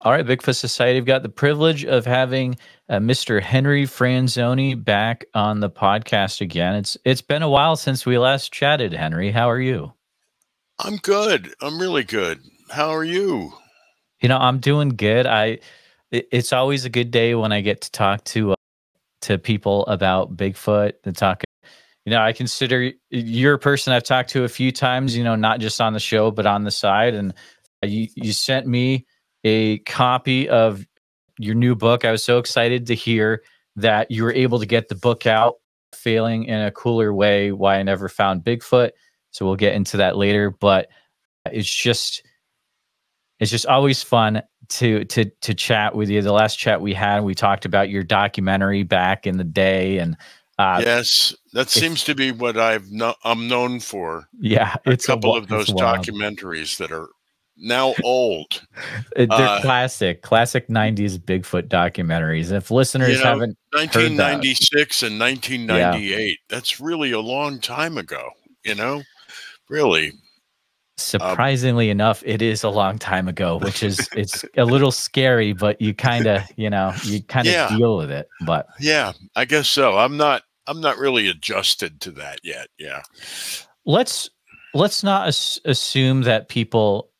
All right, Bigfoot Society. We've got the privilege of having uh, Mr. Henry Franzoni back on the podcast again. It's it's been a while since we last chatted, Henry. How are you? I'm good. I'm really good. How are you? You know, I'm doing good. I it, it's always a good day when I get to talk to uh, to people about Bigfoot and talk you know, I consider you're a person I've talked to a few times, you know, not just on the show, but on the side. And you, you sent me a copy of your new book. I was so excited to hear that you were able to get the book out, failing in a cooler way. Why I never found Bigfoot. So we'll get into that later. But it's just, it's just always fun to to to chat with you. The last chat we had, we talked about your documentary back in the day, and uh, yes, that seems to be what I've no, I'm known for. Yeah, it's a couple a, of those documentaries that are now old. They're uh, classic, classic '90s Bigfoot documentaries. If listeners you know, haven't, 1996 and 1998, yeah. that's really a long time ago. You know, really. Surprisingly um, enough, it is a long time ago, which is it's a little scary, but you kind of, you know, you kind of yeah. deal with it. But yeah, I guess so. I'm not I'm not really adjusted to that yet. Yeah. Let's let's not as- assume that people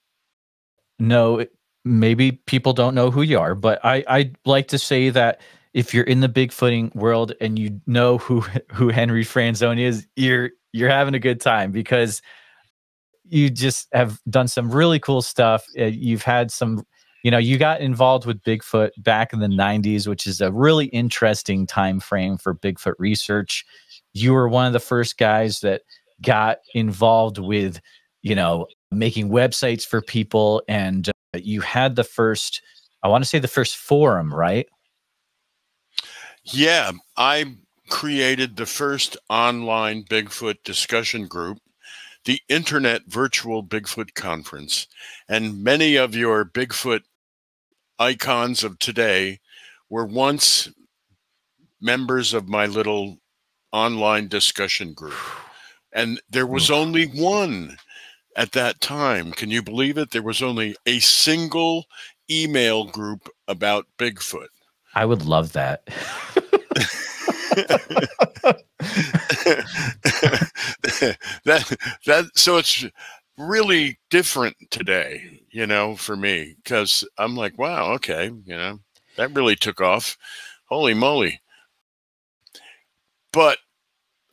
know maybe people don't know who you are, but I I like to say that if you're in the bigfooting world and you know who who Henry Franzoni is, you're you're having a good time because you just have done some really cool stuff. Uh, you've had some, you know, you got involved with Bigfoot back in the 90s, which is a really interesting time frame for Bigfoot research. You were one of the first guys that got involved with, you know, making websites for people and uh, you had the first I want to say the first forum, right? Yeah, I created the first online Bigfoot discussion group, the Internet Virtual Bigfoot Conference. And many of your Bigfoot icons of today were once members of my little online discussion group. And there was only one at that time. Can you believe it? There was only a single email group about Bigfoot. I would love that. that that so it's really different today, you know, for me because I'm like, wow, okay, you know, that really took off. Holy moly! But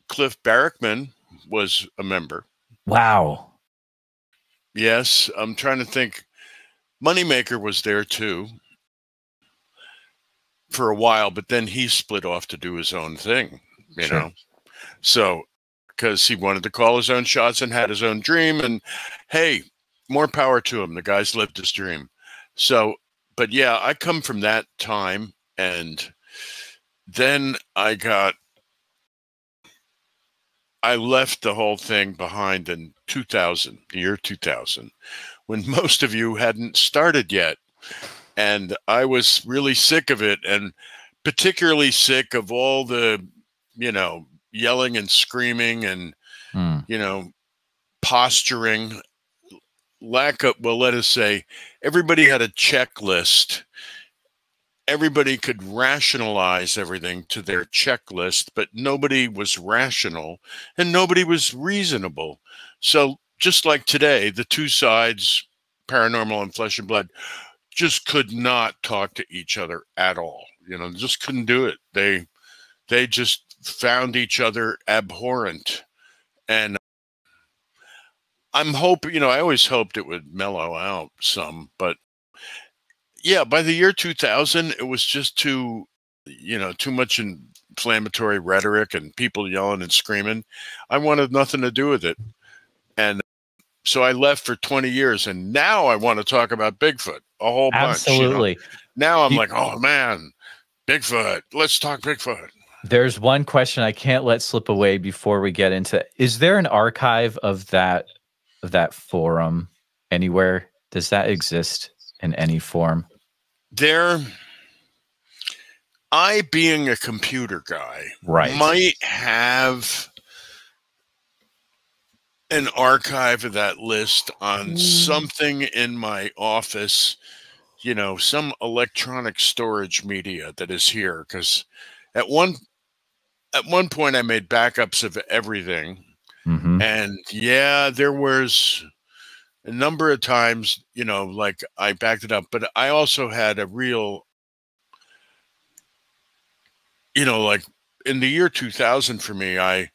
Cliff Barackman was a member. Wow. Yes, I'm trying to think. Moneymaker was there too for a while, but then he split off to do his own thing, you sure. know. So, because he wanted to call his own shots and had his own dream, and hey, more power to him. The guy's lived his dream. So, but yeah, I come from that time, and then I got I left the whole thing behind in 2000, the year 2000, when most of you hadn't started yet. And I was really sick of it and particularly sick of all the, you know, yelling and screaming and, mm. you know, posturing. Lack of, well, let us say, everybody had a checklist everybody could rationalize everything to their checklist, but nobody was rational and nobody was reasonable. So, just like today, the two sides, paranormal and flesh and blood, just could not talk to each other at all. You know, just couldn't do it. They they just found each other abhorrent. And I'm hoping, you know, I always hoped it would mellow out some, but yeah, by the year 2000, it was just too, you know, too much inflammatory rhetoric and people yelling and screaming. I wanted nothing to do with it. And so I left for 20 years. And now I want to talk about Bigfoot a whole bunch. Absolutely. You know? Now I'm you, like, oh man, Bigfoot. Let's talk Bigfoot. There's one question I can't let slip away before we get into is there an archive of that of that forum anywhere? Does that exist in any form? There I being a computer guy right might have an archive of that list on mm. something in my office you know, some electronic storage media that is here. Because at one at one point I made backups of everything. Mhm. And yeah, there was a number of times, you know, like I backed it up, but I also had a real, you know, like in the year 2000 for me, I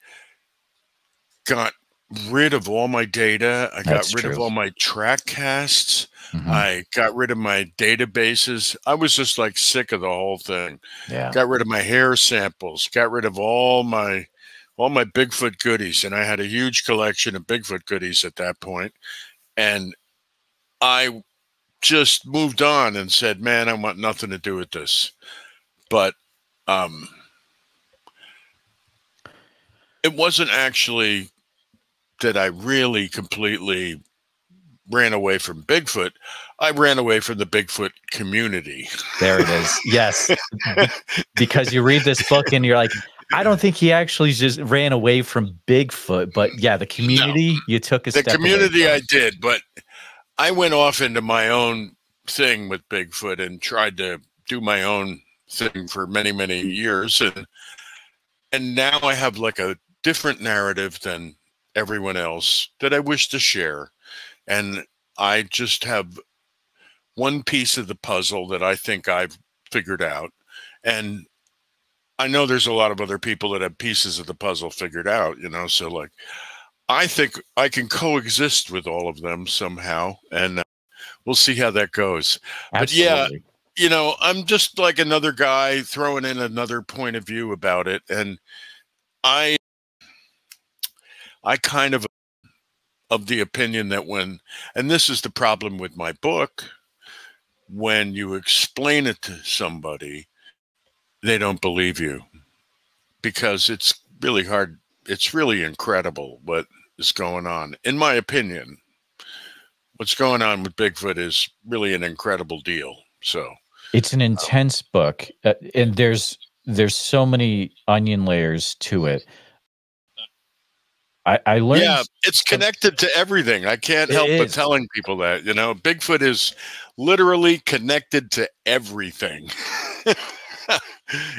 got rid of all my data. I got That's rid of all my track casts. Mhm. I got rid of my databases. I was just like sick of the whole thing. yeah. Got rid of my hair samples. Got rid of all my all my Bigfoot goodies, and I had a huge collection of Bigfoot goodies at that point. And I just moved on and said, "Man, I want nothing to do with this." But um, it wasn't actually that I really completely ran away from Bigfoot. I ran away from the Bigfoot community. There it is. Yes. because you read this book and you're like, I don't think he actually just ran away from Bigfoot, but yeah, the community you took a the community. I did, but I went off into my own thing with Bigfoot and tried to do my own thing for many, many years. And and now I have like a different narrative than everyone else that I wish to share. And I just have one piece of the puzzle that I think I've figured out. And I know there's a lot of other people that have pieces of the puzzle figured out, you know, so like I think I can coexist with all of them somehow, and uh, we'll see how that goes. But yeah, You know, I'm just like another guy throwing in another point of view about it, and I, I kind of of the opinion that when, and this is the problem with my book, when you explain it to somebody, they don't believe you because it's really hard. It's really incredible what is going on. In my opinion, what's going on with Bigfoot is really an incredible deal. So, It's an intense book, uh, and there's there's so many onion layers to it. I, I learned yeah, it's connected to everything. I can't help but telling people that, you know, Bigfoot is literally connected to everything,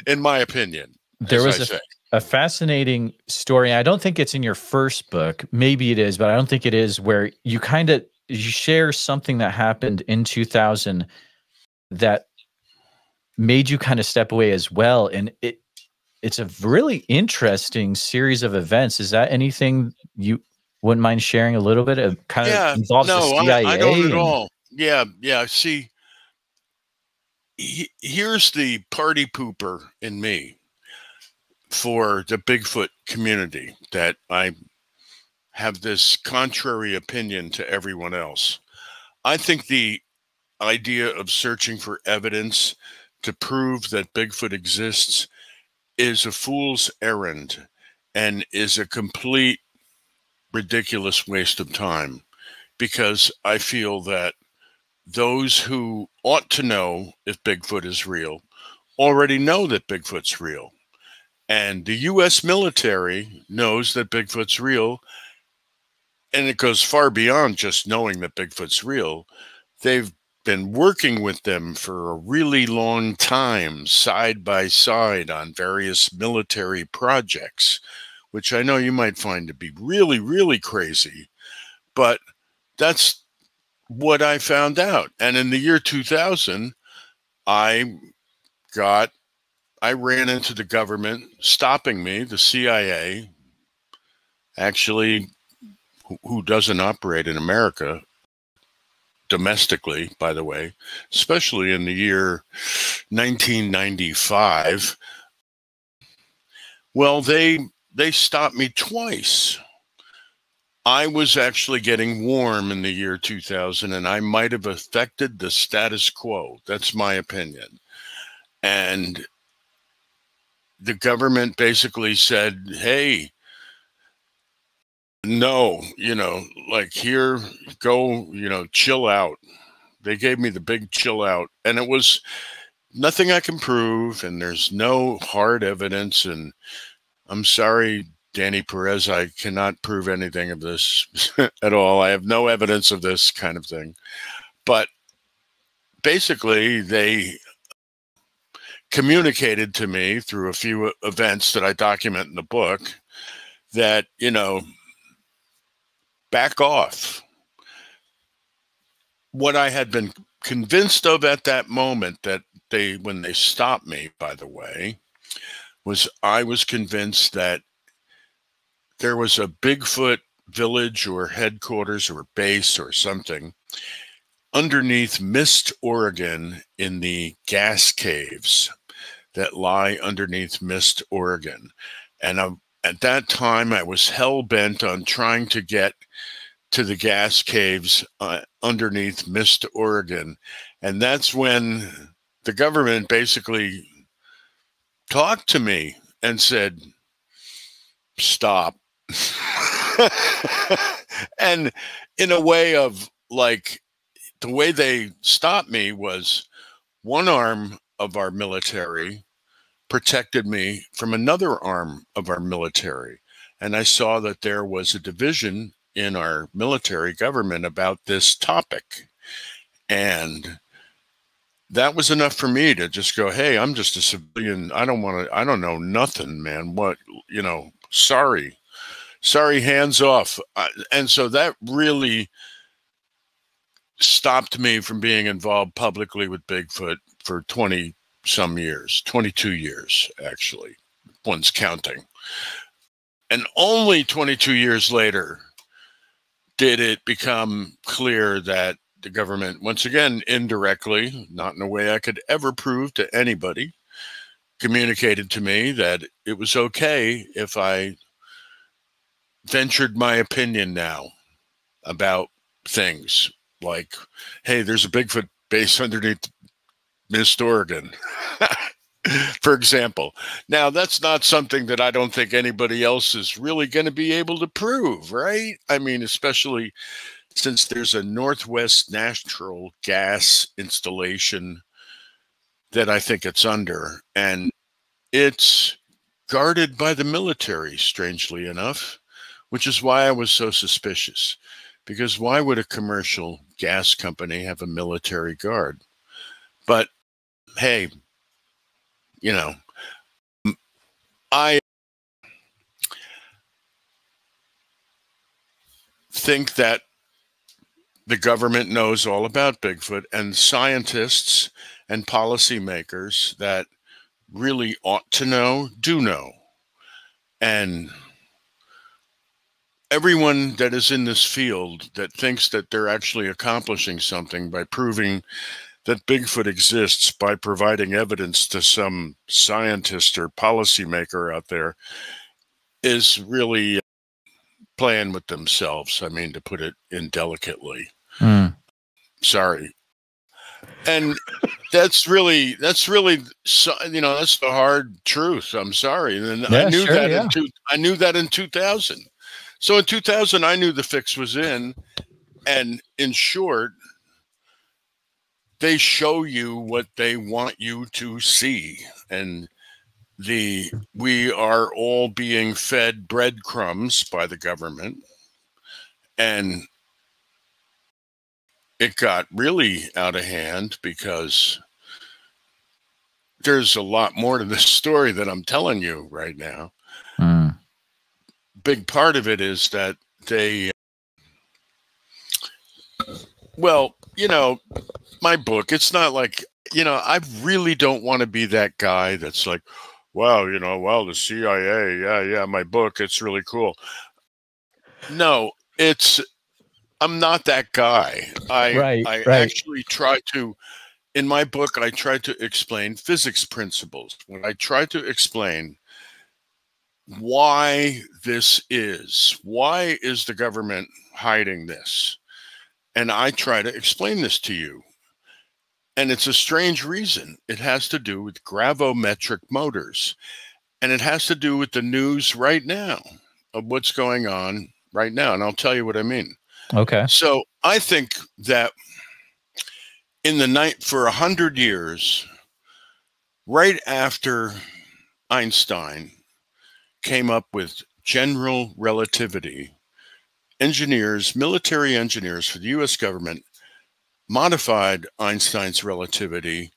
in my opinion. there was a, a fascinating story. I don't think it's in your first book. Maybe it is, but I don't think it is. Where you kind of you share something that happened in 2000 that made you kind of step away as well, and it it's a really interesting series of events. Is that anything you wouldn't mind sharing a little bit? It kind yeah, of involves no, the CIA. I, I don't at all. Yeah, yeah. See, here's the party pooper in me for the Bigfoot community that I have this contrary opinion to everyone else. I think the idea of searching for evidence to prove that Bigfoot exists is a fool's errand and is a complete ridiculous waste of time because I feel that those who ought to know if Bigfoot is real already know that Bigfoot's real. And the US military knows that Bigfoot's real. And it goes far beyond just knowing that Bigfoot's real. They've been working with them for a really long time, side by side, on various military projects, which I know you might find to be really, really crazy. But that's what I found out. And in the year 2000, I got, I ran into the government stopping me, the CIA, actually, who, doesn't operate in America domestically, by the way, especially in the year 1995. Well, they they stopped me twice. I was actually getting warm in the year 2000, and I might have affected the status quo. That's my opinion. And the government basically said, hey, no, you know, like here, go, you know, chill out. They gave me the big chill out, and it was nothing I can prove, and there's no hard evidence. And I'm sorry, Danny Perez, I cannot prove anything of this at all. I have no evidence of this kind of thing. But basically, they communicated to me through a few events that I document in the book that, you know, back off. What I had been convinced of at that moment that they, when they stopped me, by the way, was I was convinced that there was a Bigfoot village or headquarters or base or something underneath Mist, Oregon, in the gas caves that lie underneath Mist, Oregon. And I, at that time, I was hell bent on trying to get to the gas caves uh, underneath Mist, Oregon. And that's when the government basically talked to me and said, stop. and in a way of like, the way they stopped me was one arm of our military protected me from another arm of our military. And I saw that there was a division in our military government about this topic. And that was enough for me to just go, hey, I'm just a civilian. I don't want to, I don't know nothing, man. What, you know, sorry. Sorry, hands off. Uh, and so that really stopped me from being involved publicly with Bigfoot for 20 some years, 22 years, actually. One's counting. And only 22 years later did it become clear that the government, once again, indirectly, not in a way I could ever prove to anybody, communicated to me that it was okay if I ventured my opinion now about things like, hey, there's a Bigfoot base underneath Mist Oregon, for example. Now, that's not something that I don't think anybody else is really going to be able to prove, right? I mean, especially since there's a Northwest natural gas installation that I think it's under, and it's guarded by the military, strangely enough, which is why I was so suspicious. Because why would a commercial gas company have a military guard? But hey, you know, I think that the government knows all about Bigfoot and scientists and policymakers that really ought to know do know. And everyone that is in this field that thinks that they're actually accomplishing something by proving that Bigfoot exists by providing evidence to some scientist or policymaker out there is really playing with themselves. I mean, to put it indelicately. Mm. Sorry. And that's really, that's really, you know, that's the hard truth. I'm sorry. And yeah, I knew sure, that yeah. in two, I knew that in 2000. So in 2000, I knew the fix was in. And in short, they show you what they want you to see and the we are all being fed breadcrumbs by the government and it got really out of hand because there's a lot more to this story that I'm telling you right now. Big part of it is that they well, you know, my book, it's not like, you know, I really don't want to be that guy that's like, wow, you know, well, the CIA, yeah, yeah, my book, it's really cool. No, it's I'm not that guy. I right, I right. actually try to in my book I try to explain physics principles. When I try to explain why this is, why is the government hiding this? And I try to explain this to you. And it's a strange reason. It has to do with gravimetric motors. And it has to do with the news right now of what's going on right now. And I'll tell you what I mean. Okay. So I think that in the night for a hundred years, right after Einstein came up with general relativity, engineers, military engineers for the US government modified Einstein's relativity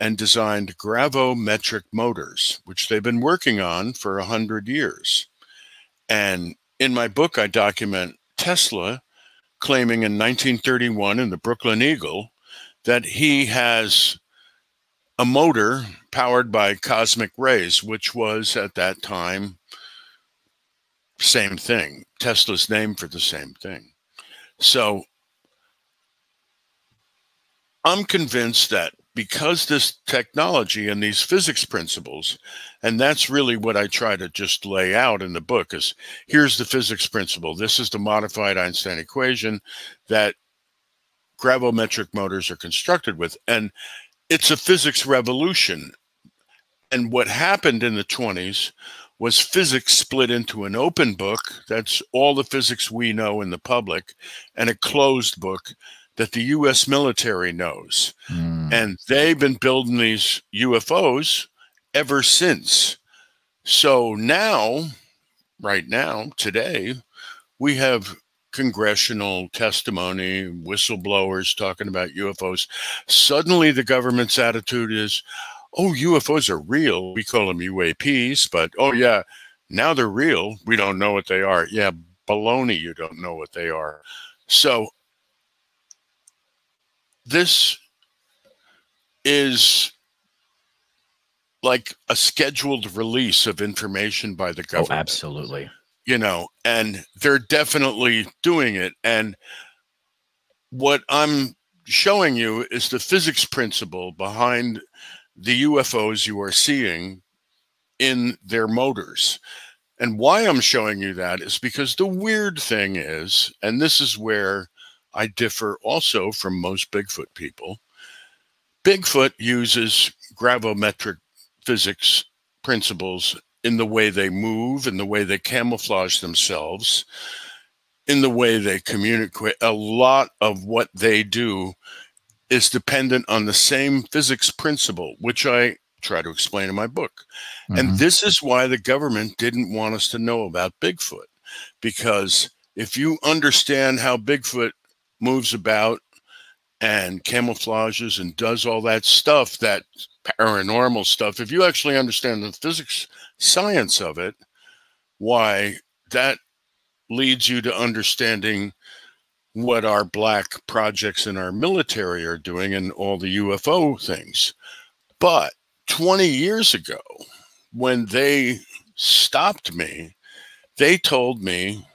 and designed gravimetric motors, which they've been working on for a hundred years. And in my book, I document Tesla claiming in 1931 in the Brooklyn Eagle that he has a motor powered by cosmic rays, which was at that time same thing. Tesla's name for the same thing. So I'm convinced that because this technology and these physics principles, and that's really what I try to just lay out in the book is here's the physics principle. This is the modified Einstein equation that gravimetric motors are constructed with. And it's a physics revolution. And what happened in the 20s was physics split into an open book, that's all the physics we know in the public, and a closed book that the US military knows. Mm. And they've been building these UFOs ever since. So now, right now, today, we have congressional testimony, whistleblowers talking about UFOs. Suddenly, the government's attitude is, oh, UFOs are real. We call them UAPs, but oh, yeah, now they're real. We don't know what they are. Yeah, baloney, you don't know what they are. So, this is like a scheduled release of information by the oh, government. Oh, absolutely you know, and they're definitely doing it. And what I'm showing you is the physics principle behind the UFOs you are seeing in their motors. And why I'm showing you that is because the weird thing is, and this is where I differ also from most Bigfoot people, Bigfoot uses gravimetric physics principles in the way they move, in the way they camouflage themselves, in the way they communicate. A lot of what they do is dependent on the same physics principle, which I try to explain in my book. Mm -hmm. And mm-hmm. this is why the government didn't want us to know about Bigfoot. Because if you understand how Bigfoot moves about and camouflages and does all that stuff, that paranormal stuff, if you actually understand the physics science of it, why that leads you to understanding what our black projects in our military are doing and all the UFO things. But 20 years ago, when they stopped me, they told me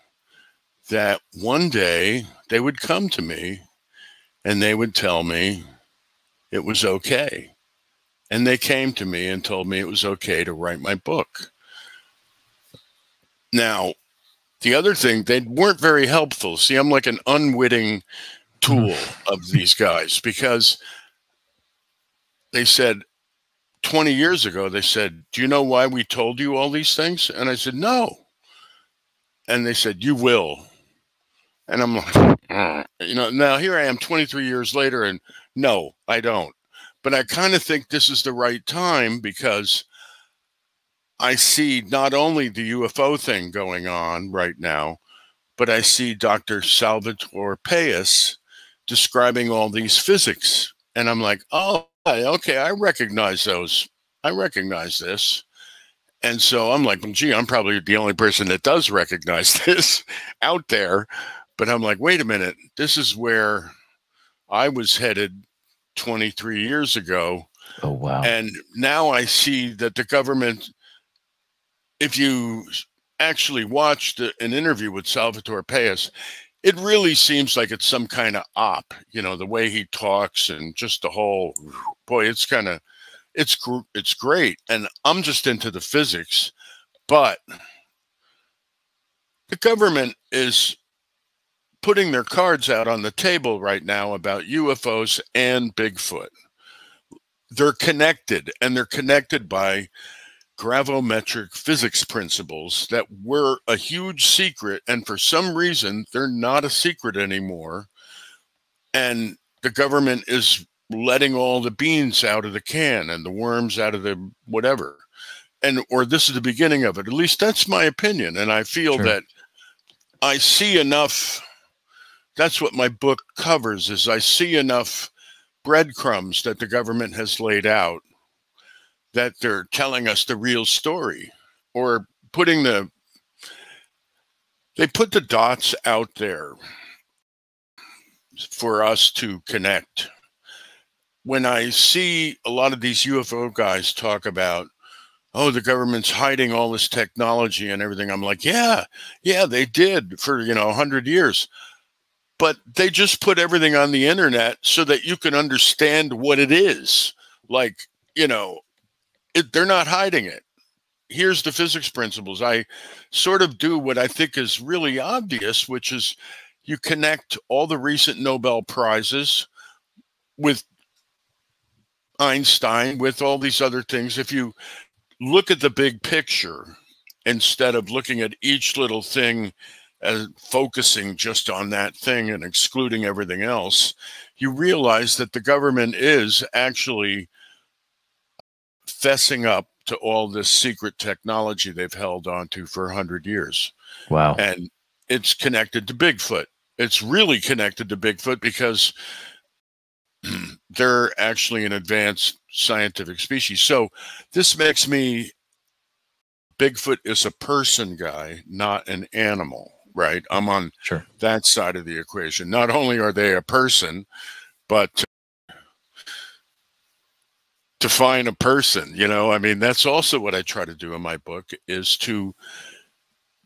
that one day they would come to me and they would tell me it was okay. And they came to me and told me it was okay to write my book. Now, the other thing, they weren't very helpful. See, I'm like an unwitting tool mm. of these guys because they said 20 years ago, they said, Do you know why we told you all these things? And I said, No. And they said, You will. And I'm like, mm. you know, now here I am 23 years later, and no, I don't. But I kind of think this is the right time because I see not only the UFO thing going on right now, but I see Dr. Salvatore Pais describing all these physics. And I'm like, oh, okay, I recognize those. I recognize this. And so I'm like, well, gee, I'm probably the only person that does recognize this out there. But I'm like, wait a minute, this is where I was headed 23 years ago. Oh, wow. And now I see that the government, if you actually watched an interview with Salvatore Pais, it really seems like it's some kind of op, you know, the way he talks and just the whole boy, it's kind of it's it's great. And I'm just into the physics, but the government is putting their cards out on the table right now about UFOs and Bigfoot. They're connected, and they're connected by gravimetric physics principles that were a huge secret. And for some reason, they're not a secret anymore. And the government is letting all the beans out of the can and the worms out of the whatever. And, or this is the beginning of it. At least that's my opinion. And I feel sure. that I see enough that's what my book covers is I see enough breadcrumbs that the government has laid out that they're telling us the real story or putting the they put the dots out there for us to connect. When i see a lot of these ufo guys talk about oh the government's hiding all this technology and everything i'm like yeah yeah they did for you know 100 years. But they just put everything on the internet so that you can understand what it is. Like you know it, they're not hiding it. Here's the physics principles. I sort of do what i think is really obvious which is you connect all the recent nobel prizes with einstein with all these other things. If you look at the big picture instead of looking at each little thing and focusing just on that thing and excluding everything else, you realize that the government is actually fessing up to all this secret technology they've held onto for 100 years. Wow. And it's connected to Bigfoot. It's really connected to Bigfoot because they're actually an advanced scientific species. So this makes me Bigfoot is a person guy, not an animal right? I'm on sure. that side of the equation. Not only are they a person, but define a person, you know, I mean, that's also what I try to do in my book is to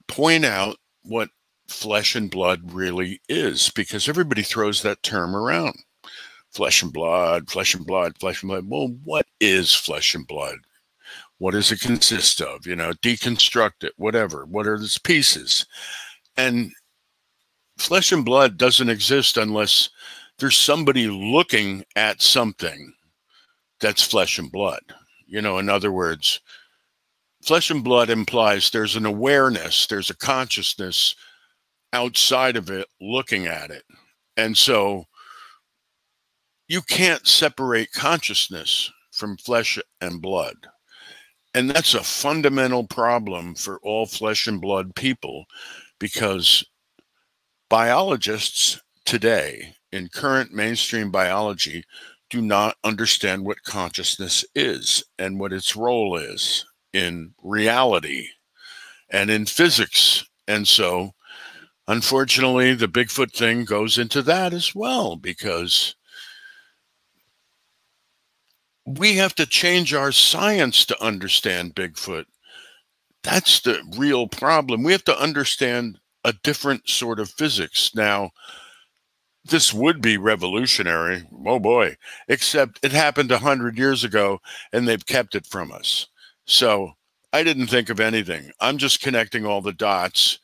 point out what flesh and blood really is because everybody throws that term around. Flesh and blood, flesh and blood, flesh and blood. Well, what is flesh and blood? What does it consist of? You know, deconstruct it, whatever. What are its pieces? And flesh and blood doesn't exist unless there's somebody looking at something that's flesh and blood. You know, in other words, flesh and blood implies there's an awareness, there's a consciousness outside of it looking at it. And so you can't separate consciousness from flesh and blood. And that's a fundamental problem for all flesh and blood people because biologists today in current mainstream biology do not understand what consciousness is and what its role is in reality and in physics. And so, unfortunately, the Bigfoot thing goes into that as well because we have to change our science to understand Bigfoot that's the real problem. We have to understand a different sort of physics. Now, this would be revolutionary. Oh boy. Except it happened a hundred years ago and they've kept it from us. So I didn't think of anything. I'm just connecting all the dots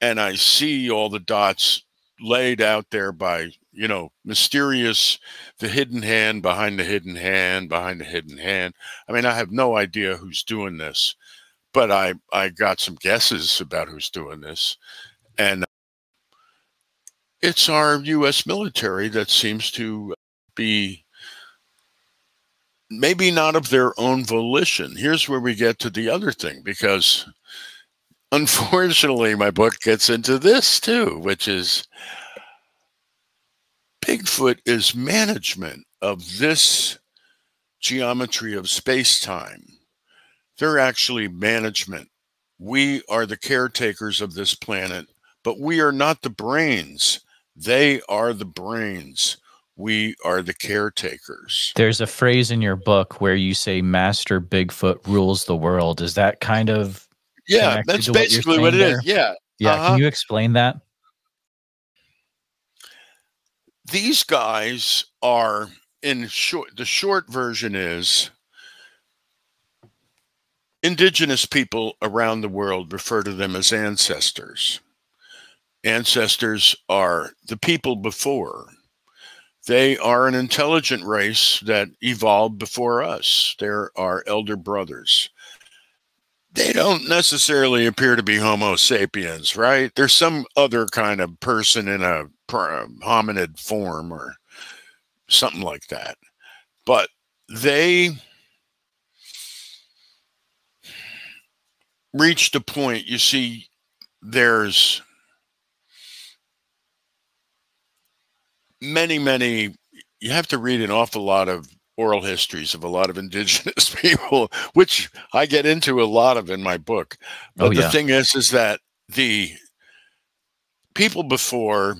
and I see all the dots laid out there by, you know, mysterious, the hidden hand behind the hidden hand behind the hidden hand. I mean, I have no idea who's doing this but I I got some guesses about who's doing this, and it's our U.S. military that seems to be maybe not of their own volition. Here's where we get to the other thing, because unfortunately, my book gets into this too, which is Bigfoot is management of this geometry of space time they're actually management. We are the caretakers of this planet, but we are not the brains. They are the brains. We are the caretakers. There's a phrase in your book where you say Master Bigfoot rules the world. Is that kind of Yeah, that's basically what, what it there? is. Yeah. Yeah, uh-huh. can you explain that? These guys are in short the short version is Indigenous people around the world refer to them as ancestors. Ancestors are the people before. They are an intelligent race that evolved before us. They're our elder brothers. They don't necessarily appear to be Homo sapiens, right? There's some other kind of person in a hominid form or something like that. But they reached a point, you see, there's many, many, you have to read an awful lot of oral histories of a lot of indigenous people, which I get into a lot of in my book. But Oh, the thing is, is that the people before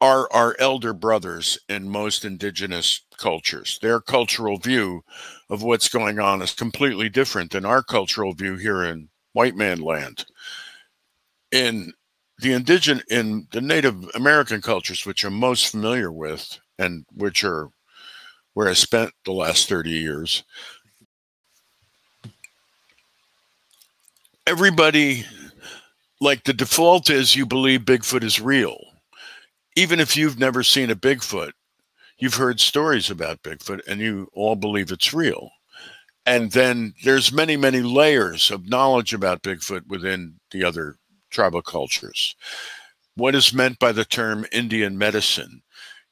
are our elder brothers in most indigenous cultures. Their cultural view of what's going on is completely different than our cultural view here in white man land. In the indigenous, in the Native American cultures, which I'm most familiar with, and which are where I spent the last 30 years, everybody, like the default is you believe Bigfoot is real. Even if you've never seen a Bigfoot, you've heard stories about Bigfoot and you all believe it's real. And then there's many, many layers of knowledge about Bigfoot within the other tribal cultures. What is meant by the term Indian medicine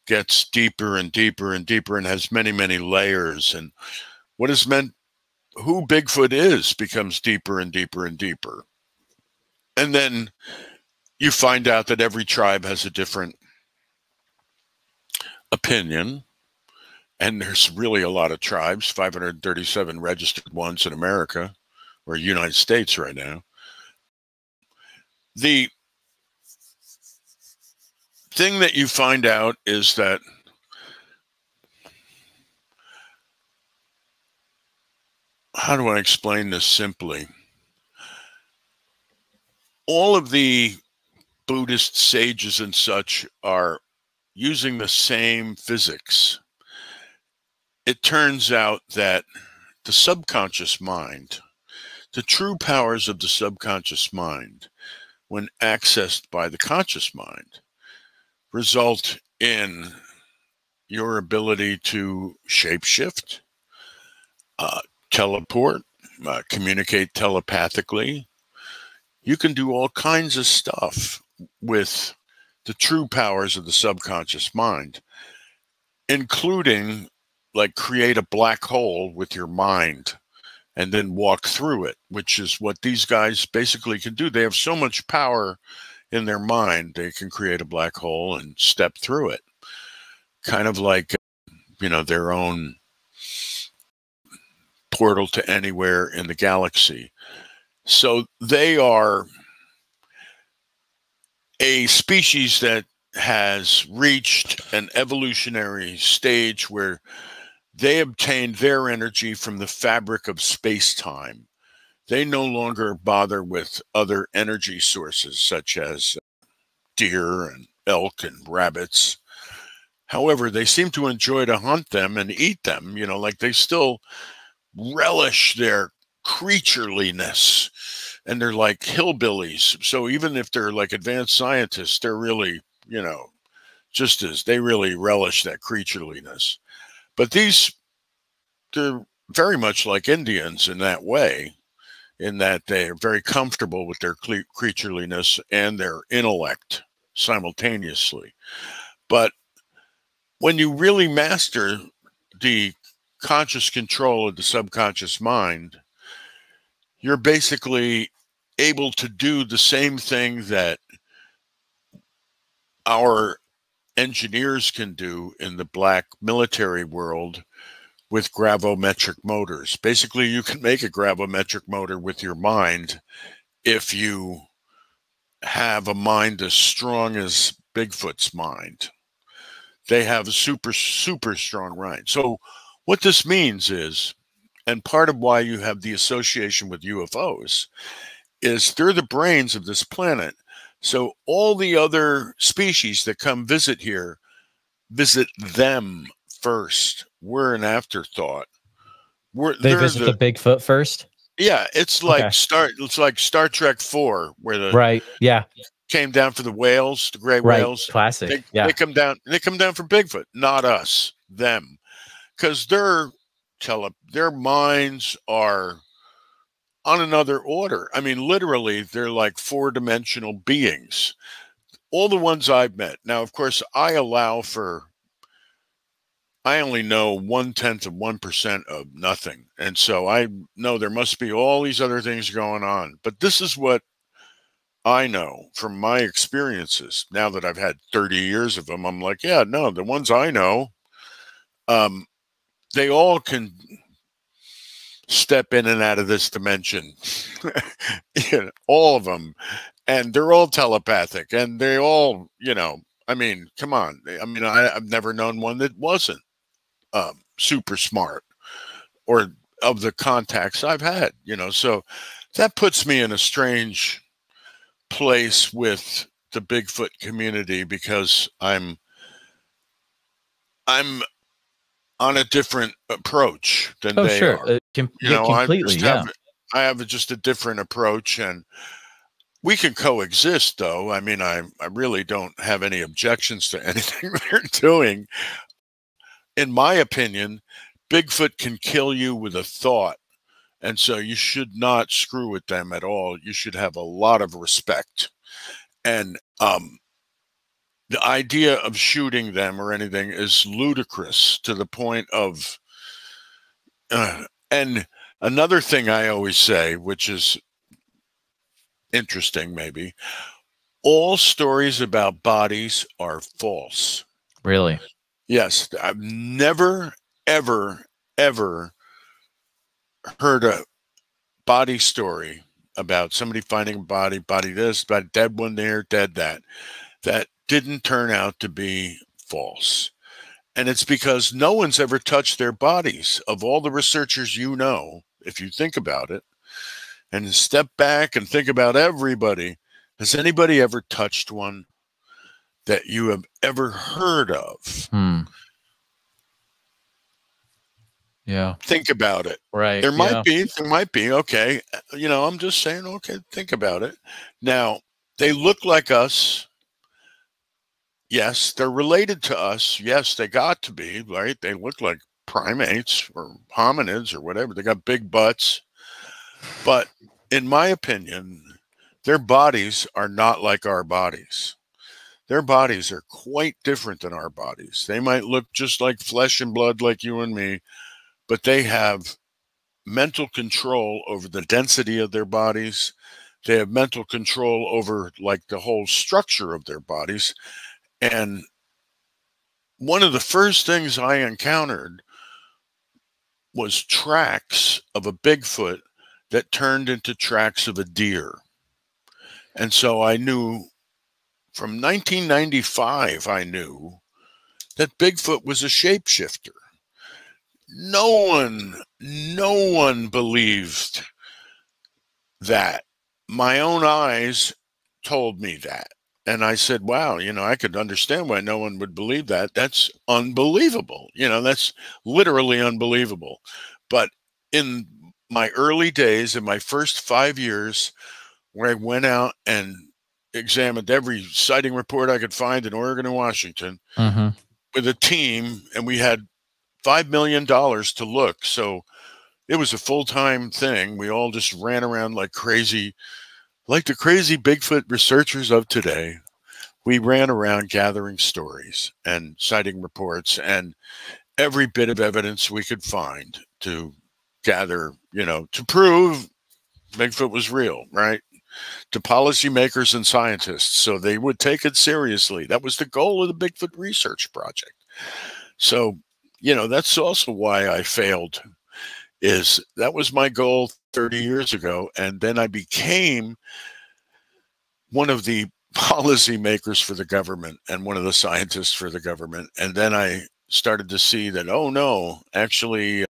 gets deeper and deeper and deeper and has many, many layers. And what is meant, who Bigfoot is, becomes deeper and deeper and deeper. And then you find out that every tribe has a different opinion. And there's really a lot of tribes, 537 registered ones in America or United States right now. The thing that you find out is that how do I explain this simply? All of the Buddhist sages and such are using the same physics. It turns out that the subconscious mind, the true powers of the subconscious mind, when accessed by the conscious mind, result in your ability to shapeshift, uh, teleport, uh, communicate telepathically. You can do all kinds of stuff with the true powers of the subconscious mind, including like create a black hole with your mind and then walk through it, which is what these guys basically can do. They have so much power in their mind, they can create a black hole and step through it. Kind of like, you know, their own portal to anywhere in the galaxy. So they are a species that has reached an evolutionary stage where they obtained their energy from the fabric of space time. They no longer bother with other energy sources such as deer and elk and rabbits. However, they seem to enjoy to hunt them and eat them. You know, like they still relish their creatureliness and they're like hillbillies. So even if they're like advanced scientists, they're really, you know, just as they really relish that creatureliness. But these, they're very much like Indians in that way, in that they are very comfortable with their creatureliness and their intellect simultaneously. But when you really master the conscious control of the subconscious mind, you're basically able to do the same thing that our engineers can do in the black military world with gravimetric motors. Basically, you can make a gravimetric motor with your mind if you have a mind as strong as Bigfoot's mind. They have a super, super strong mind. So, what this means is, and part of why you have the association with UFOs is they're the brains of this planet. So all the other species that come visit here visit them first. We're an afterthought. We're They visit the, Bigfoot first. yeah. It's like Okay. Star. It's like Star Trek Four, where the Right. Yeah. came down for the whales, the gray Right. whales. Classic. They, yeah. they come down. They come down for Bigfoot, not us. Them, because their tele their minds are on another order. I mean, literally, they're like four dimensional beings. All the ones I've met. Now, of course, I allow for. I only know one tenth of one percent of nothing, and so I know there must be all these other things going on. But this is what I know from my experiences, now that I've had 30 years of them, I'm like, yeah, no, the ones I know, um, they all can step in and out of this dimension. you know, all of them. And they're all telepathic and they all, you know, I mean, come on. I mean, I, have never known one that wasn't um, super smart or of the contacts I've had, you know. So that puts me in a strange place with the Bigfoot community because I'm I'm on a different approach than oh, they sure. are. Uh, com- you know, completely, I yeah. have, I have just a different approach, and we can coexist. Though I mean, I I really don't have any objections to anything they're doing. In my opinion, Bigfoot can kill you with a thought, and so you should not screw with them at all. You should have a lot of respect, and um, the idea of shooting them or anything is ludicrous to the point of uh, and another thing i always say which is interesting maybe all stories about bodies are false. Really? Yes i've never ever ever heard a body story about somebody finding a body body this body dead one there dead that that didn't turn out to be false. And it's because no one's ever touched their bodies. Of all the researchers you know, if you think about it, and step back and think about everybody, has anybody ever touched one that you have ever heard of? Hmm. Yeah. Think about it. Right. There might yeah. be, there might be. Okay. You know, I'm just saying, okay, think about it. Now, they look like us yes, they're related to us. Yes, they got to be, right? They look like primates or hominids or whatever. They got big butts. But in my opinion, their bodies are not like our bodies. Their bodies are quite different than our bodies. They might look just like flesh and blood, like you and me, but they have mental control over the density of their bodies. They have mental control over like the whole structure of their bodies. And one of the first things I encountered was tracks of a Bigfoot that turned into tracks of a deer. And so I knew from 1995, I knew that Bigfoot was a shapeshifter. No one, no one believed that. My own eyes told me that. And I said, wow, you know, I could understand why no one would believe that. That's unbelievable. You know, that's literally unbelievable. But in my early days, in my first five years, where I went out and examined every sighting report I could find in Oregon and Washington mm-hmm. with a team, and we had $5 million to look. So it was a full time thing. We all just ran around like crazy like the crazy Bigfoot researchers of today, we ran around gathering stories and sighting reports and every bit of evidence we could find to gather, you know, to prove Bigfoot was real, right? To policymakers and scientists so they would take it seriously. That was the goal of the Bigfoot Research Project. So, you know, that's also why I failed is that was my goal 30 years ago and then I became one of the policymakers for the government and one of the scientists for the government and then I started to see that oh no actually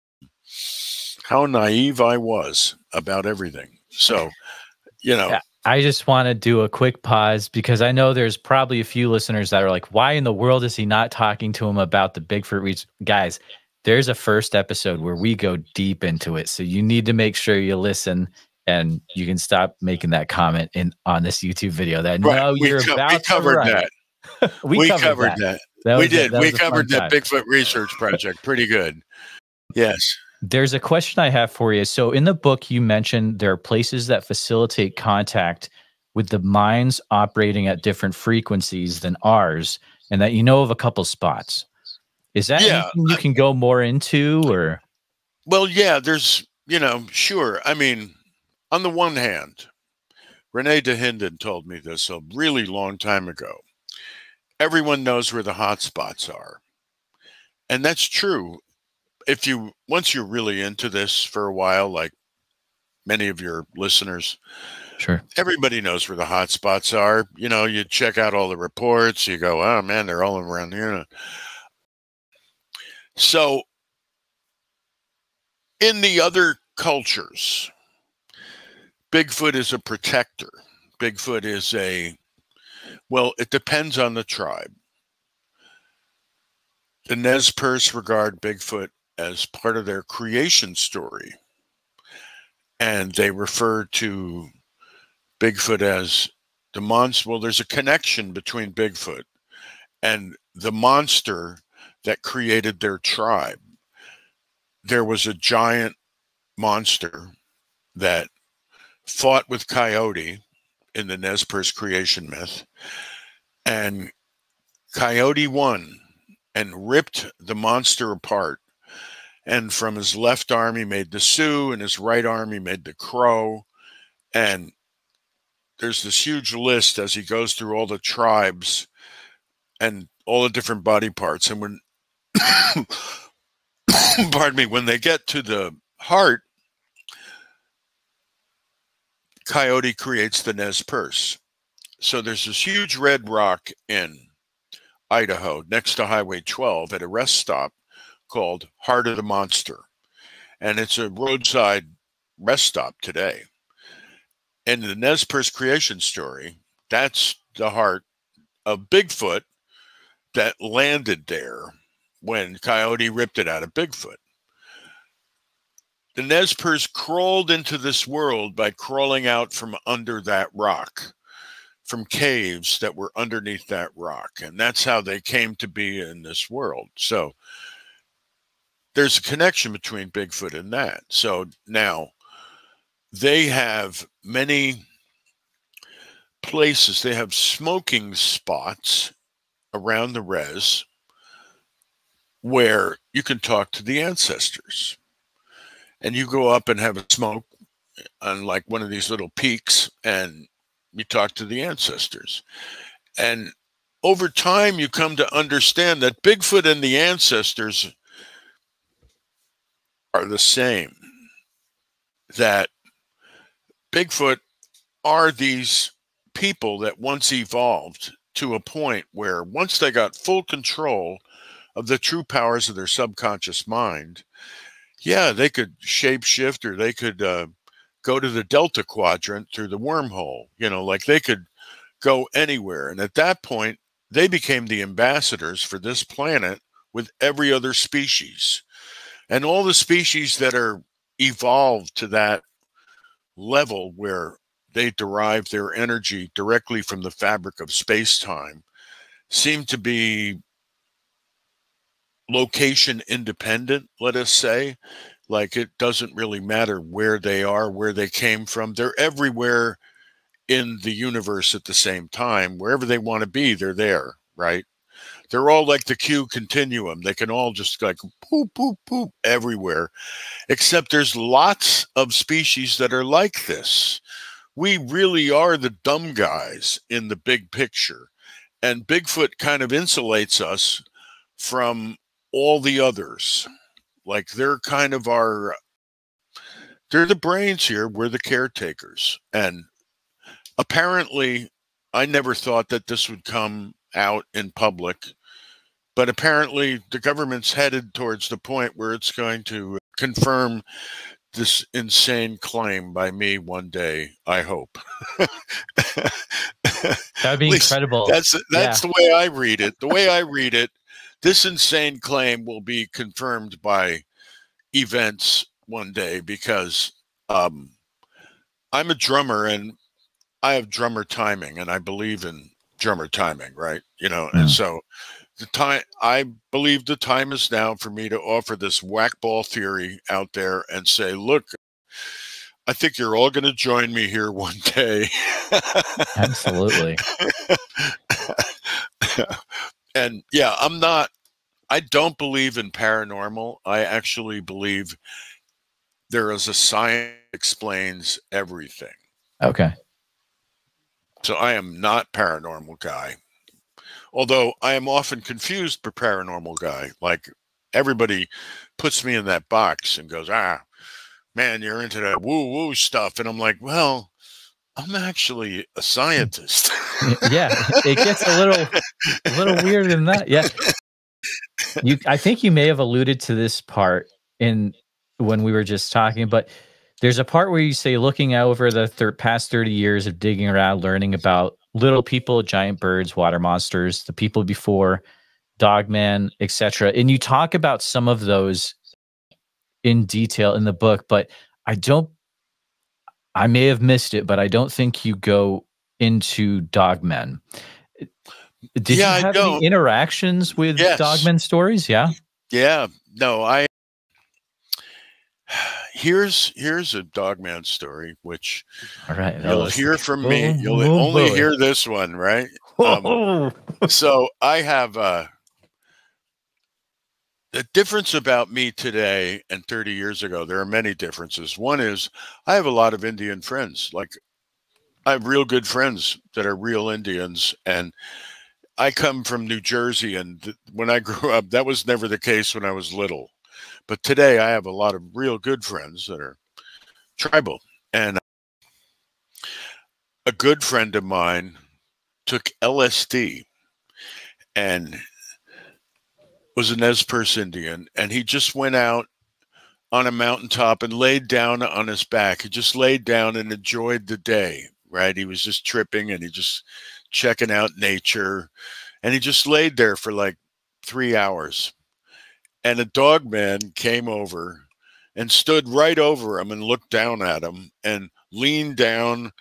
how naive I was about everything so you know yeah. I just want to do a quick pause because I know there's probably a few listeners that are like, why in the world is he not talking to him about the Bigfoot reach? Guys, there's a first episode where we go deep into it. So you need to make sure you listen and you can stop making that comment in on this YouTube video that right. no, you're co- about we covered that. we, we, covered, covered that. that. that we did. A, we covered that. Bigfoot research project. Pretty good. Yes. There's a question I have for you. So in the book, you mentioned there are places that facilitate contact with the minds operating at different frequencies than ours, and that you know of a couple spots. Is that yeah, anything you can go more into or well yeah there's you know sure i mean on the one hand Rene Dahinden told me this a really long time ago. Everyone knows where the hot spots are. And that's true. If you, once you're really into this for a while, like many of your listeners, Sure. everybody knows where the hot spots are. You know, you check out all the reports, you go, oh man, they're all around here. So, in the other cultures, Bigfoot is a protector. Bigfoot is a, well, it depends on the tribe. The Nez Perce regard Bigfoot as part of their creation story. And they refer to Bigfoot as the monster. Well, there's a connection between Bigfoot and the monster that created their tribe. There was a giant monster that fought with Coyote in the Nez Perce creation myth, and Coyote won and ripped the monster apart. And from his left arm, he made the Sioux, and his right arm, he made the Crow. And there's this huge list as he goes through all the tribes and all the different body parts. And when, pardon me, when they get to the heart, Coyote creates the Nez Perce. So there's this huge red rock in Idaho next to Highway 12 at a rest stop called Heart of the Monster. And it's a roadside rest stop today. And the Nez Perce creation story, that's the heart of Bigfoot that landed there when Coyote ripped it out of Bigfoot. The Nez Perce crawled into this world by crawling out from under that rock, from caves that were underneath that rock. And that's how they came to be in this world. So there's a connection between Bigfoot and that. So now they have many places, they have smoking spots around the res where you can talk to the ancestors. And you go up and have a smoke on like one of these little peaks and you talk to the ancestors. And over time you come to understand that bigfoot and the ancestors are the same that bigfoot are these people that once evolved to a point where once they got full control of the true powers of their subconscious mind yeah, they could shapeshift or they could uh, go to the Delta Quadrant through the wormhole. You know, like they could go anywhere. And at that point, they became the ambassadors for this planet with every other species. And all the species that are evolved to that level where they derive their energy directly from the fabric of space time seem to be location independent, let us say. Like it doesn't really matter where they are, where they came from. They're everywhere in the universe at the same time. Wherever they want to be, they're there, right? They're all like the Q continuum. They can all just like poop, poop, poop everywhere. Except there's lots of species that are like this. We really are the dumb guys in the big picture. And Bigfoot kind of insulates us from all the others. Like they're kind of our, they're the brains here. We're the caretakers. And apparently, I never thought that this would come out in public. But apparently, the government's headed towards the point where it's going to confirm this insane claim by me one day. I hope. That'd be incredible. That's that's yeah. the way I read it. The way I read it this insane claim will be confirmed by events one day because um, I'm a drummer and I have drummer timing and I believe in drummer timing, right? You know, and so the time I believe the time is now for me to offer this whack ball theory out there and say, look, I think you're all going to join me here one day. Absolutely. and yeah, I'm not, I don't believe in paranormal. I actually believe there is a science explains everything. Okay. So I am not paranormal guy. Although I am often confused for paranormal guy. Like everybody puts me in that box and goes, ah, man, you're into that woo woo stuff. And I'm like, well, I'm actually a mm. scientist. yeah, it gets a little a little weirder than that. Yeah. You I think you may have alluded to this part in when we were just talking, but there's a part where you say looking over the thir- past 30 years of digging around learning about little people, giant birds, water monsters, the people before, dogman, etc. And you talk about some of those in detail in the book, but I don't I may have missed it, but I don't think you go into dogmen. Did yeah, you have any interactions with yes. dogmen stories? Yeah. Yeah. No, I here's here's a dogman story, which all right, you'll hear from me. Oh, you'll oh, only boy. hear this one, right? Um, so I have uh the difference about me today and 30 years ago, there are many differences. One is I have a lot of Indian friends. Like I have real good friends that are real Indians. And I come from New Jersey. And when I grew up, that was never the case when I was little. But today I have a lot of real good friends that are tribal. And a good friend of mine took LSD and was a Nez Perce Indian, and he just went out on a mountaintop and laid down on his back. He just laid down and enjoyed the day, right? He was just tripping and he just checking out nature. And he just laid there for like three hours. And a dog man came over and stood right over him and looked down at him and leaned down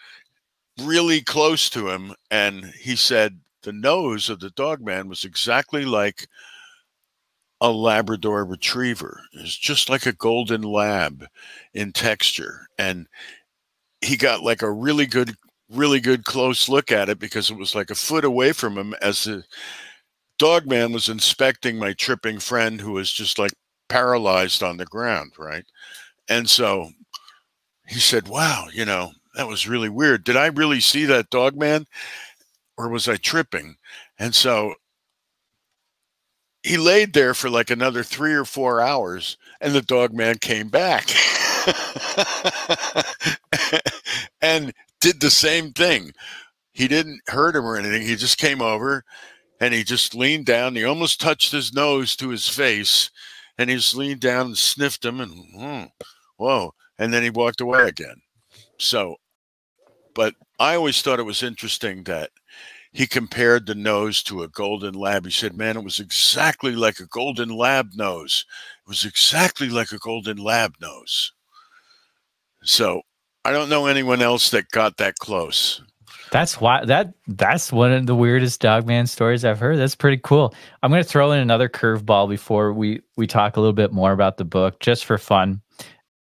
really close to him. And he said, the nose of the dog man was exactly like a Labrador retriever. It's just like a golden lab in texture. And he got like a really good, really good close look at it because it was like a foot away from him as the dog man was inspecting my tripping friend who was just like paralyzed on the ground. Right. And so he said, Wow, you know, that was really weird. Did I really see that dog man or was I tripping? And so he laid there for like another three or four hours and the dog man came back. And did the same thing. He didn't hurt him or anything he just came over and he just leaned down he almost touched his nose to his face and he just leaned down and sniffed him and hmm, whoa and then he walked away again. So but i always thought it was interesting that he compared the nose to a golden lab. He said, Man, it was exactly like a golden lab nose. It was exactly like a golden lab nose. So I don't know anyone else that got that close. That's why that that's one of the weirdest Dogman stories I've heard. That's pretty cool. I'm going to throw in another curveball before we we talk a little bit more about the book, just for fun,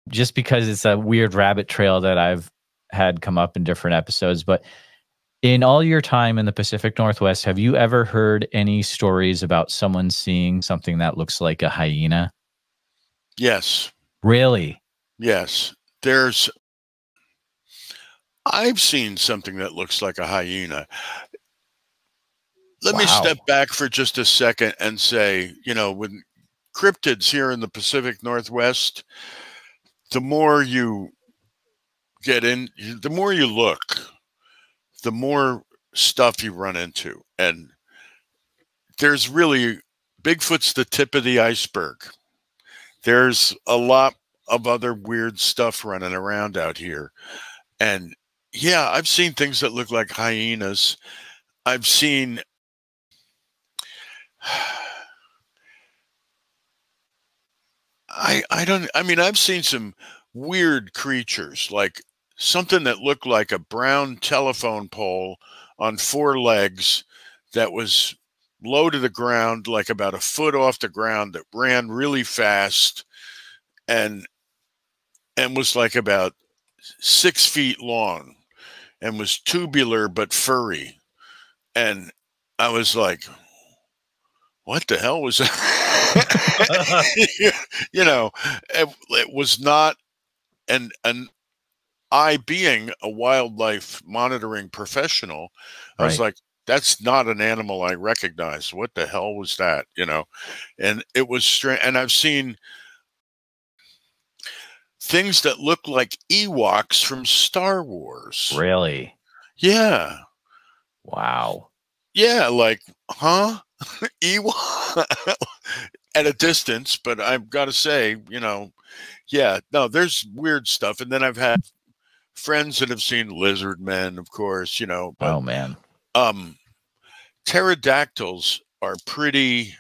just because it's a weird rabbit trail that I've had come up in different episodes. But in all your time in the Pacific Northwest, have you ever heard any stories about someone seeing something that looks like a hyena? Yes. Really? Yes. There's I've seen something that looks like a hyena. Let wow. me step back for just a second and say, you know, with cryptids here in the Pacific Northwest, the more you get in, the more you look, the more stuff you run into. And there's really Bigfoot's the tip of the iceberg. There's a lot of other weird stuff running around out here. And yeah, I've seen things that look like hyenas. I've seen I I don't I mean I've seen some weird creatures like something that looked like a brown telephone pole on four legs that was low to the ground, like about a foot off the ground, that ran really fast and and was like about six feet long and was tubular but furry. And I was like, what the hell was that? you know, it, it was not an an I, being a wildlife monitoring professional, I was like, that's not an animal I recognize. What the hell was that? You know, and it was strange. And I've seen things that look like Ewoks from Star Wars. Really? Yeah. Wow. Yeah, like, huh? Ewok at a distance, but I've got to say, you know, yeah, no, there's weird stuff. And then I've had friends that have seen lizard men, of course, you know. But, oh man. Um pterodactyls are pretty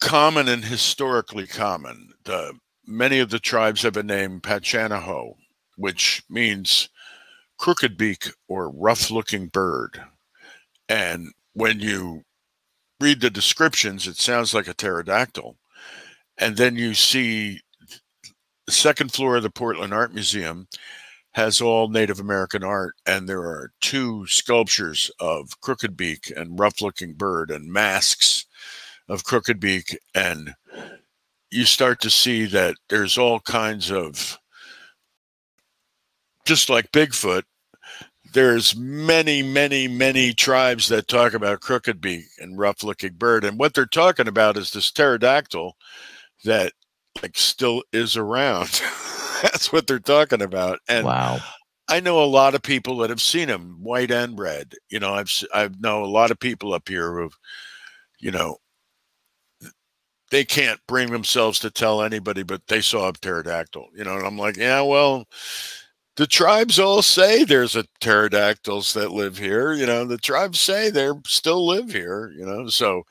common and historically common. The, many of the tribes have a name Pachanaho, which means crooked beak or rough looking bird. And when you read the descriptions, it sounds like a pterodactyl. And then you see the second floor of the Portland Art Museum has all Native American art, and there are two sculptures of crooked beak and rough looking bird and masks of crooked beak. And you start to see that there's all kinds of, just like Bigfoot, there's many, many, many tribes that talk about crooked beak and rough looking bird. And what they're talking about is this pterodactyl that like still is around. That's what they're talking about. And wow. I know a lot of people that have seen him, white and red. You know, I've I know a lot of people up here who, you know, they can't bring themselves to tell anybody, but they saw a pterodactyl. You know, and I'm like, yeah, well, the tribes all say there's a pterodactyls that live here. You know, the tribes say they still live here. You know, so.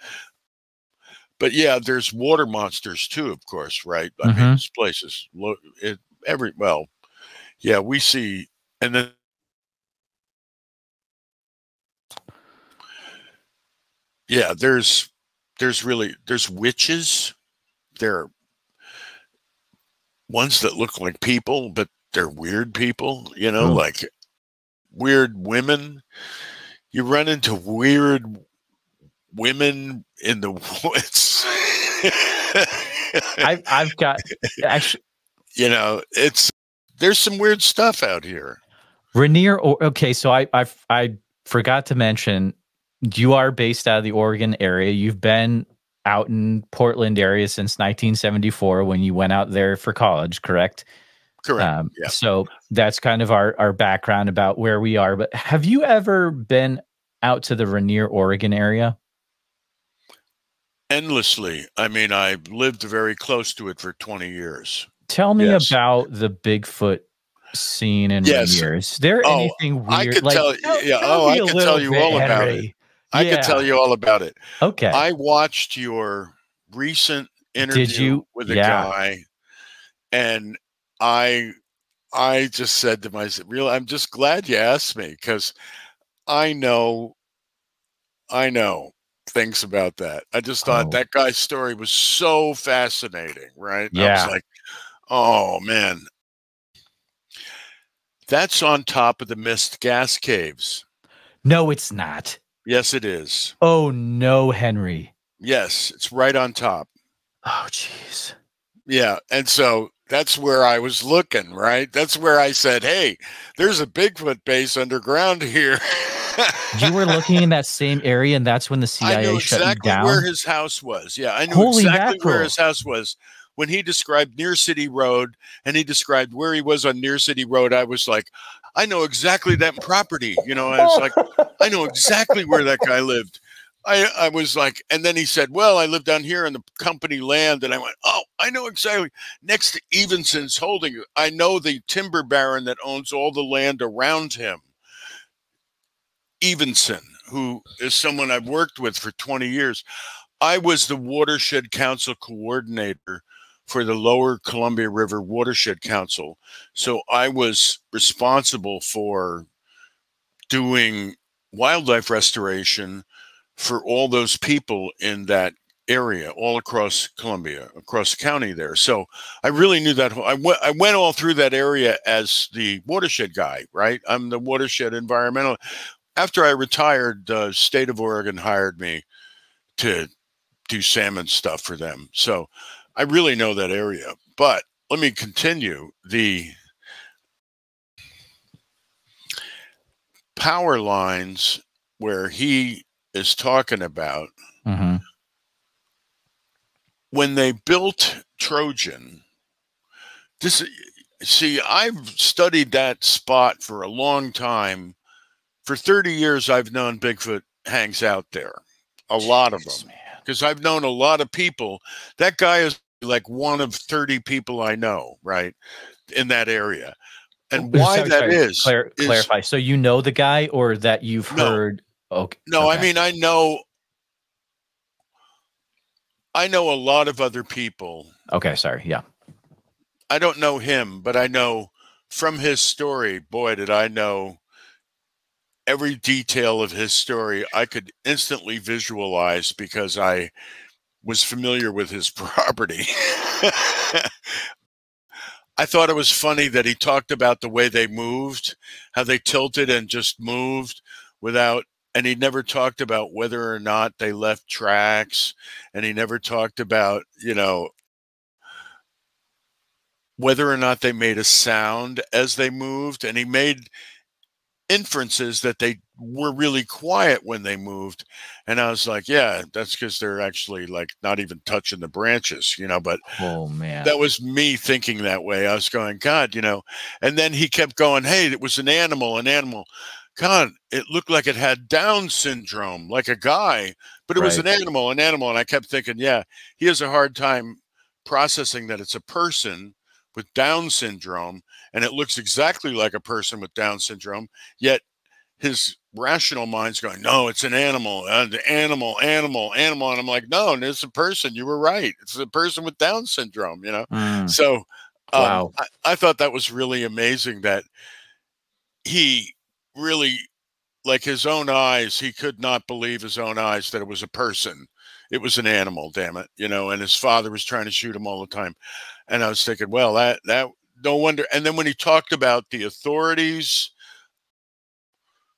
But yeah, there's water monsters too, of course, right? I mm-hmm. mean, this places look it every well, yeah, we see, and then yeah, there's there's really there's witches. There are ones that look like people, but they're weird people, you know, oh. like weird women. You run into weird women in the woods. I've I've got actually you know, it's there's some weird stuff out here. Rainier okay, so I I I forgot to mention you are based out of the Oregon area. You've been out in Portland area since 1974 when you went out there for college, correct? Correct. Um, yeah. So that's kind of our, our background about where we are. But have you ever been out to the Rainier, Oregon area? Endlessly. I mean, I lived very close to it for 20 years. Tell me yes. about the Bigfoot scene in yes. Rainier. Is there oh, anything weird? I could like, tell, tell yeah, tell oh, I could tell you all about it. I yeah. could tell you all about it. Okay. I watched your recent interview Did you? with a yeah. guy and I I just said to myself, "Real, I'm just glad you asked me because I know, I know things about that. I just thought oh. that guy's story was so fascinating, right? Yeah. I was like, oh man, that's on top of the Mist gas caves. No, it's not. Yes, it is. Oh no, Henry. Yes, it's right on top. Oh, jeez. Yeah, and so that's where I was looking, right? That's where I said, "Hey, there's a Bigfoot base underground here." you were looking in that same area, and that's when the CIA I knew exactly where his house was. Yeah, I knew Holy exactly mackerel. where his house was when he described Neer City Road, and he described where he was on Neer City Road. I was like, I know exactly that property. You know, I was like, I know exactly where that guy lived. I, I was like, and then he said, Well, I live down here in the company land. And I went, Oh, I know exactly. Next to Evenson's holding, I know the timber baron that owns all the land around him. Evenson, who is someone I've worked with for 20 years. I was the Watershed Council coordinator for the Lower Columbia River Watershed Council. So I was responsible for doing wildlife restoration for all those people in that area all across Columbia, across the county there. So I really knew that. I went, I went all through that area as the watershed guy, right? I'm the watershed environmental. After I retired, the state of Oregon hired me to do salmon stuff for them. So I really know that area. But let me continue. The power lines where he is talking about hmm when they built Trojan, this see, I've studied that spot for a long time. For 30 years, I've known Bigfoot hangs out there, a lot of them, because I've known a lot of people. That guy is like one of 30 people I know, right, in that area. And Oh, why sorry, that sorry. is, Clar- is- clarify. So you know the guy, or that you've No. heard? Okay. No, I mean I know I know a lot of other people. Okay. Sorry. Yeah. I don't know him, but I know from his story, boy did I know every detail of his story I could instantly visualize because I was familiar with his property. I thought it was funny that he talked about the way they moved, how they tilted and just moved without, and he never talked about whether or not they left tracks, and he never talked about, you know, whether or not they made a sound as they moved, and he made inferences that they were really quiet when they moved. And I was like, yeah, that's because they're actually like not even touching the branches, you know, but Oh man. that was me thinking that way. I was going, God, you know. And then he kept going, Hey, it was an animal, an animal. God, it looked like it had Down syndrome, like a guy, but it was an animal, an animal. And I kept thinking, yeah, he has a hard time processing that it's a person with Down syndrome, and it looks exactly like a person with Down syndrome. Yet his rational mind's going, no, it's an animal, the animal, animal, animal. And I'm like, no, it's a person. You were right. It's a person with Down syndrome, you know? Mm, So um, Wow. I, I thought that was really amazing that he really, like his own eyes, he could not believe his own eyes that it was a person. It was an animal, damn it, you know. And his father was trying to shoot him all the time, and I was thinking, well, that that no wonder. And then when he talked about the authorities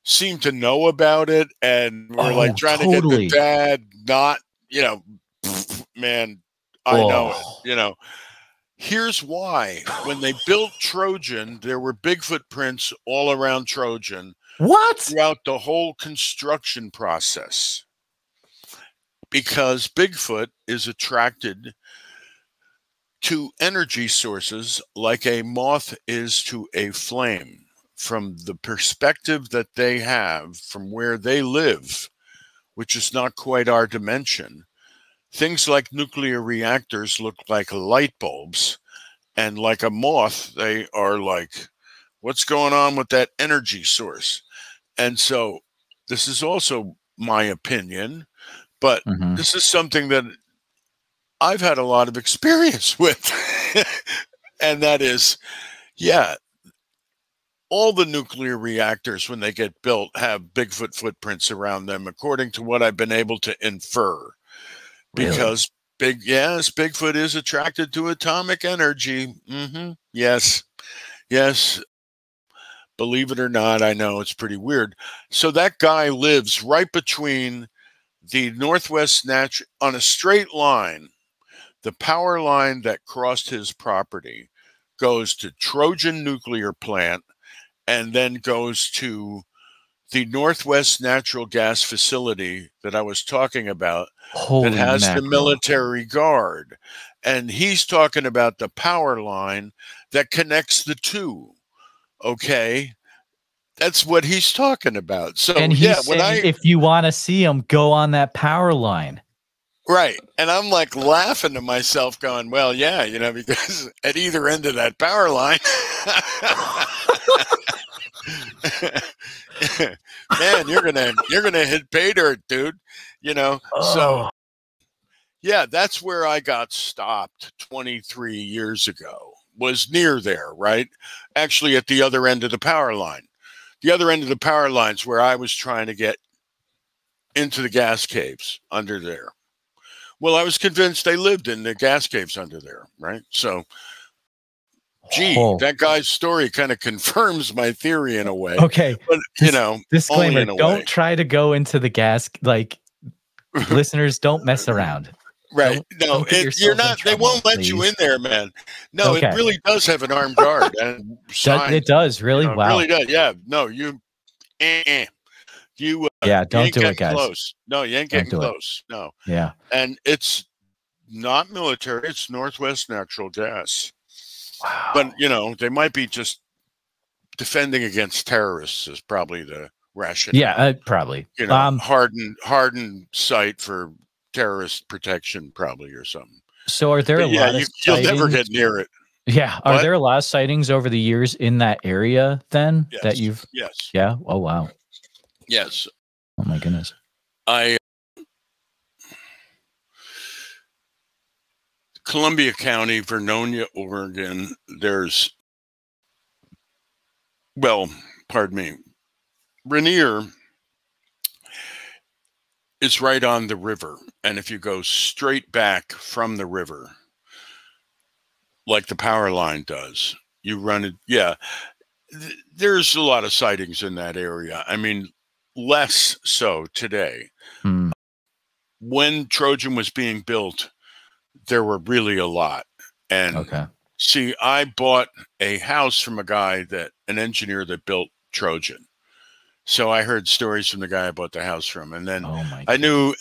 seemed to know about it and were Oh, like trying to get the dad not, you know, man, I know it, you know. Here's why. When they built Trojan, there were Bigfoot prints all around Trojan what? throughout the whole construction process. Because Bigfoot is attracted to energy sources like a moth is to a flame. From the perspective that they have from where they live, which is not quite our dimension, things like nuclear reactors look like light bulbs. And like a moth, they are like, what's going on with that energy source? And so this is also my opinion, but Mhm. this is something that I've had a lot of experience with. and that is, yeah, all the nuclear reactors, when they get built, have Bigfoot footprints around them, according to what I've been able to infer. Really? Because big, yes, Bigfoot is attracted to atomic energy. Mm -hmm. Yes, yes. Believe it or not, I know it's pretty weird. So that guy lives right between the Northwest Natch on a straight line. The power line that crossed his property goes to Trojan Nuclear Plant and then goes to the Northwest Natural Gas Facility that I was talking about Holy that has the military guard. And he's talking about the power line that connects the two. Okay. That's what he's talking about. So and yeah, when I if you want to see him, go on that power line. Right. And I'm like laughing to myself, going, well, yeah, you know, because at either end of that power line, man, you're gonna you're gonna hit pay dirt, dude. You know. So Oh, yeah, that's where I got stopped 23 years ago. Was near there, right? Actually at the other end of the power line. The other end of the power lines where I was trying to get into the gas caves under there. Well, I was convinced they lived in the gas caves under there, right? So, gee, oh. that guy's story kind of confirms my theory in a way. okay. But you know, Disclaimer: Don't way. try to go into the gas. Like listeners, don't mess around. Right. Don't- no, don't it, you're not. They won't let you in there, man. No, Okay. it really does have an armed guard and signs. it does really. you know, it wow. really does. Yeah. No, you. Eh, eh. You. Uh, yeah. Don't ain't do it, guys. Close. No, you ain't getting do it. close. No, Yeah. and it's not military. It's Northwest Natural Gas. Wow. But you know, they might be just defending against terrorists. Is probably the rationale. yeah. Uh, probably. You know, um. hardened hardened site for terrorist protection, probably or something. So are there a yeah, lot you, of you'll never get near it. Yeah. Are there a lot of sightings over the years in that area then that you've? Yes. Yeah. Oh wow. Yes. Oh my goodness. I um, Columbia County, Vernonia, Oregon, there's well, pardon me. Rainier is right on the river. And if you go straight back from the river, like the power line does, you run it. Yeah. th- There's a lot of sightings in that area. I mean, less so today Hmm. when Trojan was being built, there were really a lot. And Okay. see, I bought a house from a guy that an engineer that built Trojan. So I heard stories from the guy I bought the house from, and then Oh. I knew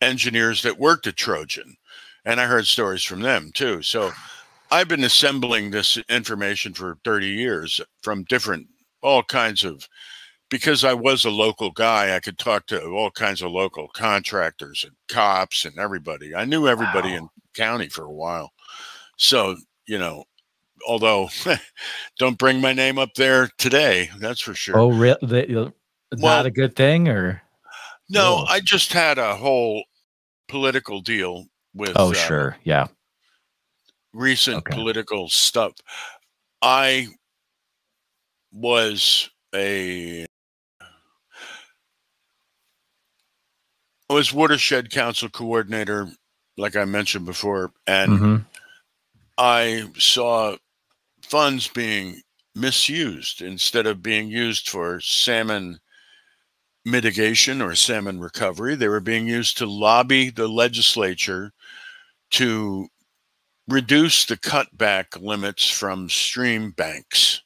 engineers that worked at Trojan, and I heard stories from them too. So I've been assembling this information for 30 years from different, all kinds of, because I was a local guy, I could talk to all kinds of local contractors and cops and everybody. I knew everybody Wow. in county for a while. So, you know, although don't bring my name up there today, that's for sure. Oh, real? The, Well- not a good thing, or? no, Whoa. I just had a whole political deal with Oh, uh, sure. Yeah. recent Okay. political stuff. I was a was watershed council coordinator, like I mentioned before, and hmm I saw funds being misused instead of being used for salmon mitigation or salmon recovery. They were being used to lobby the legislature to reduce the cutback limits from stream banks.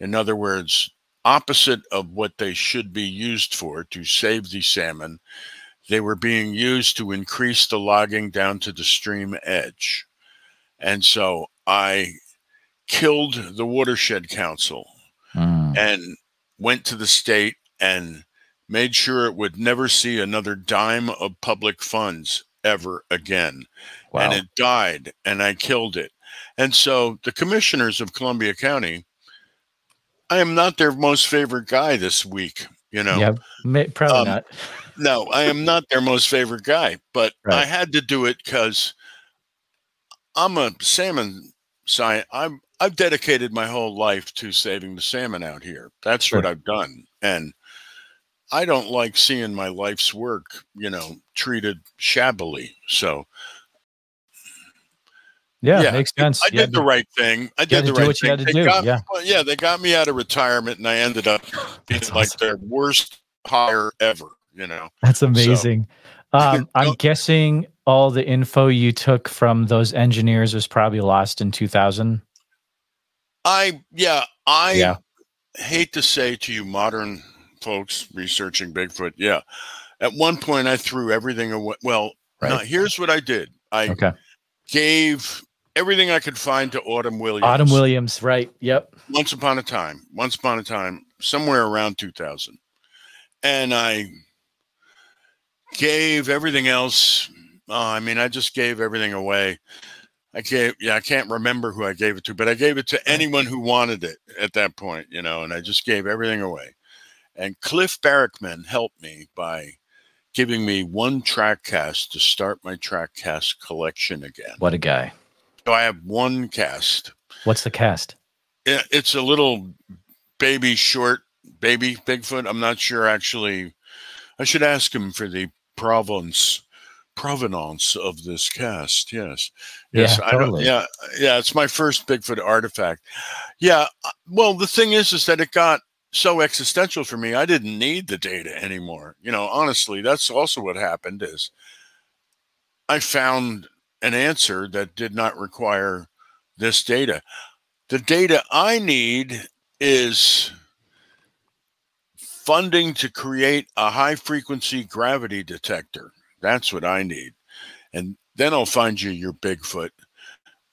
In other words, opposite of what they should be used for to save the salmon, they were being used to increase the logging down to the stream edge. And so I killed the Watershed Council Mm. and went to the state and made sure it would never see another dime of public funds ever again. Wow. And it died, and I killed it. And so the commissioners of Columbia County, I am not their most favorite guy this week. You know, yeah. May, probably um, not. no, I am not their most favorite guy, but I had to do it because I'm a salmon science. I'm I've dedicated my whole life to saving the salmon out here. That's what I've done, and I don't like seeing my life's work, you know, treated shabbily. So Yeah, yeah, makes sense. I You did the to- right thing. I did the right thing. They do, got- yeah. well, yeah, they got me out of retirement, and I ended up being That's like awesome. their worst hire ever. You know. That's amazing. Um, I'm guessing all the info you took from those engineers was probably lost in 2000. I yeah, I Yeah. hate to say to you modern folks researching Bigfoot, yeah. At one point I threw everything away. Well, Right. now, here's what I did. I Okay. gave everything I could find to Autumn Williams. Autumn Williams, right? Yep. Once upon a time, once upon a time, somewhere around 2000. And I gave everything else. Oh, I mean, I just gave everything away. I gave, yeah, I can't remember who I gave it to, but I gave it to anyone who wanted it at that point, you know, and I just gave everything away. And Cliff Barackman helped me by giving me one track cast to start my track cast collection again. What a guy. So I have one cast. What's the cast? It's a little baby short baby Bigfoot. I'm not sure actually. I should ask him for the provenance provenance of this cast. Yes, yes, Yeah, totally. Yeah, yeah. It's my first Bigfoot artifact. Yeah. uh, Well, the thing is, is that it got so existential for me. I didn't need the data anymore. You know, honestly, that's also what happened. Is I found an answer that did not require this data. The data I need is funding to create a high frequency gravity detector. That's what I need. And then I'll find you your Bigfoot.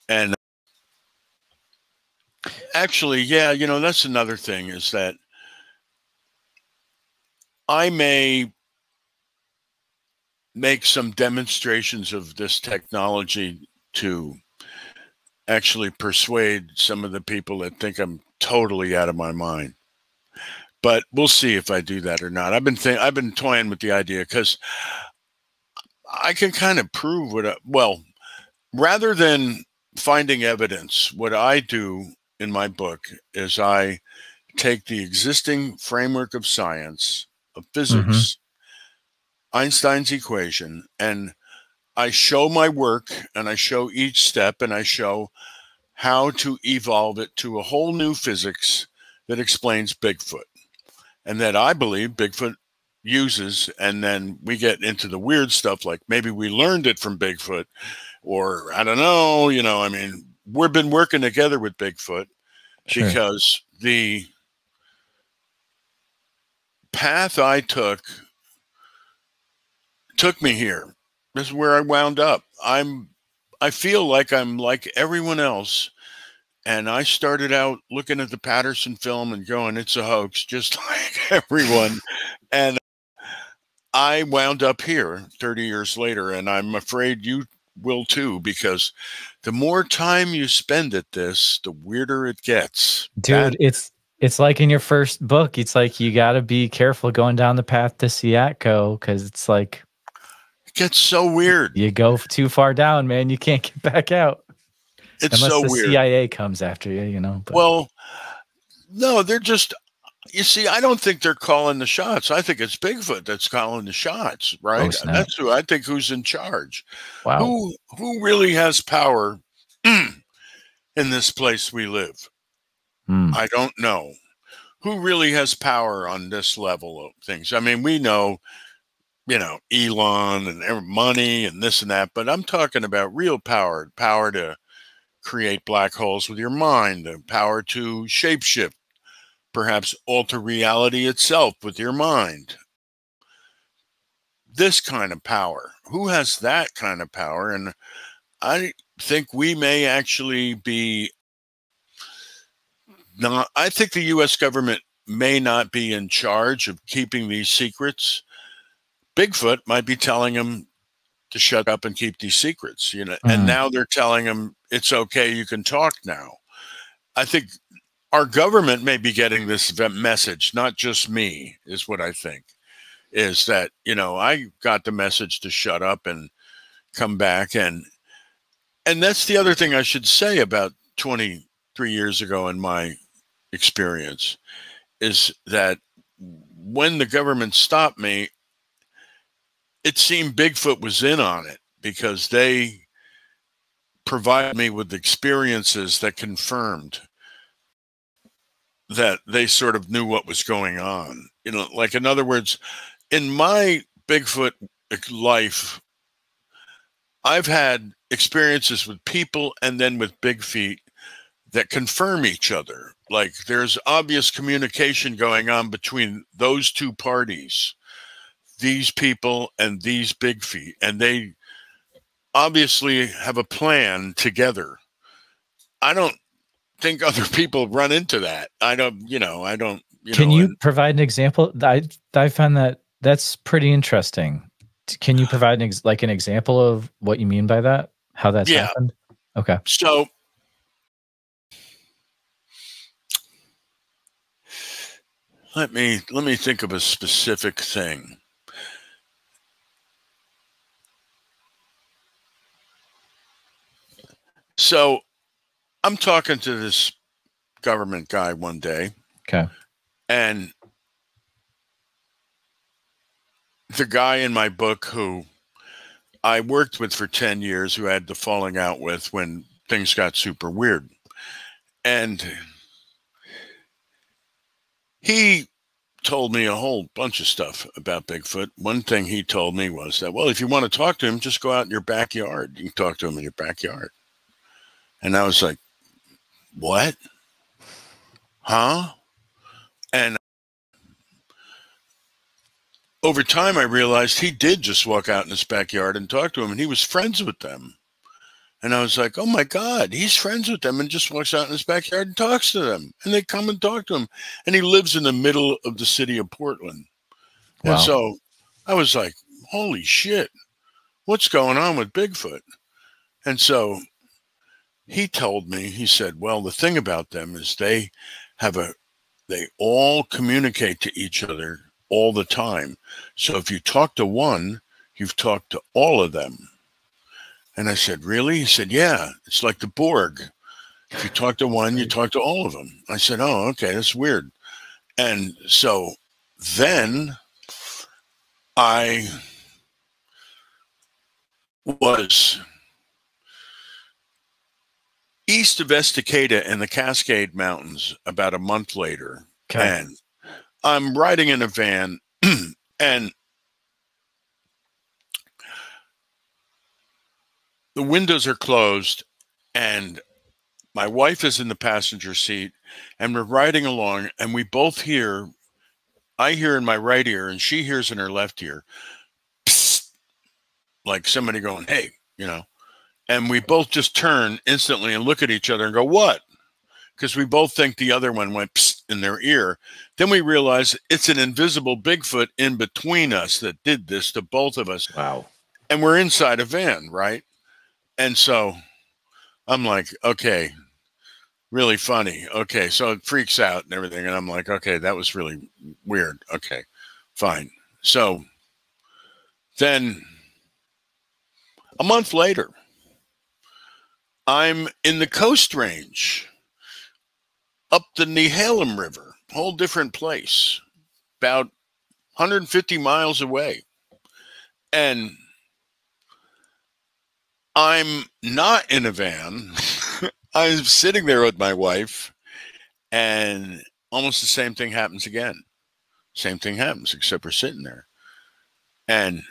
And actually, yeah, you know, that's another thing is that I may make some demonstrations of this technology to actually persuade some of the people that think I'm totally out of my mind. But we'll see if I do that or not. I've been think I've been toying with the idea because I can kind of prove what I, well, rather than finding evidence, what I do in my book is I take the existing framework of science of physics, mm-hmm. Einstein's equation, and I show my work and I show each step and I show how to evolve it to a whole new physics that explains Bigfoot. And that I believe Bigfoot uses. And then we get into the weird stuff like maybe we learned it from Bigfoot or I don't know, you know, I mean, we've been working together with Bigfoot sure. because the path I took took me here. This is where I wound up. I'm I feel like I'm like everyone else. And I started out looking at the Patterson film and going, it's a hoax, just like everyone. and I wound up here 30 years later, and I'm afraid you will too, because the more time you spend at this, the weirder it gets. Dude, that it's it's like in your first book, it's like you got to be careful going down the path to Seatco because it's like gets so weird. You go too far down, man. You can't get back out. It's Unless so the weird. CIA comes after you, you know. But. Well, no, they're just. You see, I don't think they're calling the shots. I think it's Bigfoot that's calling the shots, right? Oh, that's who I think who's in charge. Wow. Who who really has power in this place we live? Mm. I don't know who really has power on this level of things. I mean, we know, you know, Elon and money and this and that, but I'm talking about real power, power to create black holes with your mind, the power to shapeshift, perhaps alter reality itself with your mind. This kind of power. Who has that kind of power? And I think we may actually be not, I think the US government may not be in charge of keeping these secrets. Bigfoot might be telling them to shut up and keep these secrets, you know, mm. and now they're telling them it's okay, you can talk now. I think our government may be getting this message, not just me, is what I think. Is that, you know, I got the message to shut up and come back and and that's the other thing I should say about 23 years ago in my experience is that when the government stopped me, it seemed Bigfoot was in on it because they provided me with experiences that confirmed that they sort of knew what was going on. You know, like in other words, in my Bigfoot life, I've had experiences with people and then with big feet that confirm each other. Like there's obvious communication going on between those two parties, these people and these big feet, and they obviously have a plan together. I don't think other people run into that. I don't, you know, I don't. You Can know, you and, provide an example? I I find that that's pretty interesting. Can you provide an ex- like an example of what you mean by that? How that's yeah. happened? Okay. So Let me let me think of a specific thing. So I'm talking to this government guy one day. Okay. And the guy in my book who I worked with for 10 years, who I had the falling out with when things got super weird. And he told me a whole bunch of stuff about Bigfoot. One thing he told me was that, well, if you want to talk to him, just go out in your backyard. You can talk to him in your backyard. And I was like, what? Huh? And over time, I realized he did just walk out in his backyard and talk to him, and he was friends with them. And I was like, oh my God, he's friends with them and just walks out in his backyard and talks to them. And they come and talk to him. And he lives in the middle of the city of Portland. Wow. And so I was like, holy shit, what's going on with Bigfoot? And so he told me, he said, well, the thing about them is they have a, they all communicate to each other all the time. So if you talk to one, you've talked to all of them. And I said, Really? He said, Yeah, it's like the Borg. If you talk to one, you talk to all of them. I said, Oh, okay, that's weird. And so then I was east of Estacada in the Cascade Mountains about a month later. Okay. And I'm riding in a van and the windows are closed and my wife is in the passenger seat and we're riding along and we both hear i hear in my right ear and she hears in her left ear psst, like somebody going hey you know and we both just turn instantly and look at each other and go what because we both think the other one went psst in their ear then we realize it's an invisible bigfoot in between us that did this to both of us wow and we're inside a van right and so I'm like, okay, really funny. Okay, so it freaks out and everything. And I'm like, okay, that was really weird. Okay, fine. So then a month later, I'm in the Coast Range up the Nehalem River, whole different place, about 150 miles away. And I'm not in a van. I'm sitting there with my wife, and almost the same thing happens again. Same thing happens, except we're sitting there. And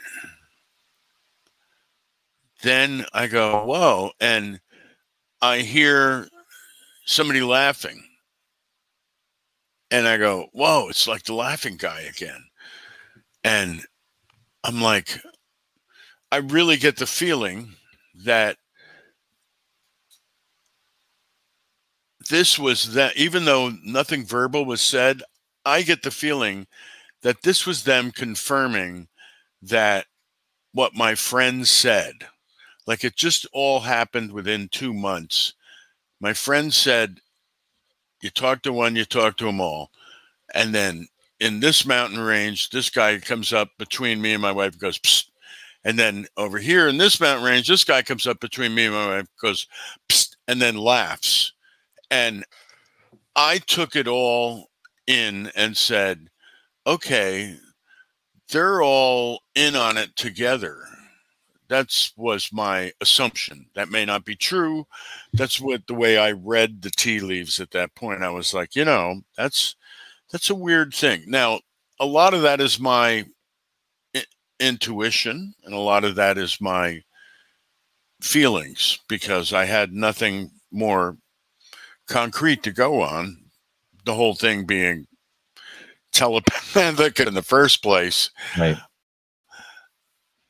then I go, whoa. And I hear somebody laughing. And I go, whoa, it's like the laughing guy again. And I'm like, I really get the feeling that this was that even though nothing verbal was said, I get the feeling that this was them confirming that what my friend said. Like it just all happened within two months. My friend said, You talk to one, you talk to them all. And then in this mountain range, this guy comes up between me and my wife goes, Psst, and then over here in this mountain range, this guy comes up between me and my wife, goes, and then laughs. And I took it all in and said, okay, they're all in on it together. That's was my assumption. That may not be true. That's what the way I read the tea leaves at that point. I was like, you know, that's that's a weird thing. Now, a lot of that is my intuition, and a lot of that is my feelings because I had nothing more concrete to go on. The whole thing being telepathic in the first place. Right.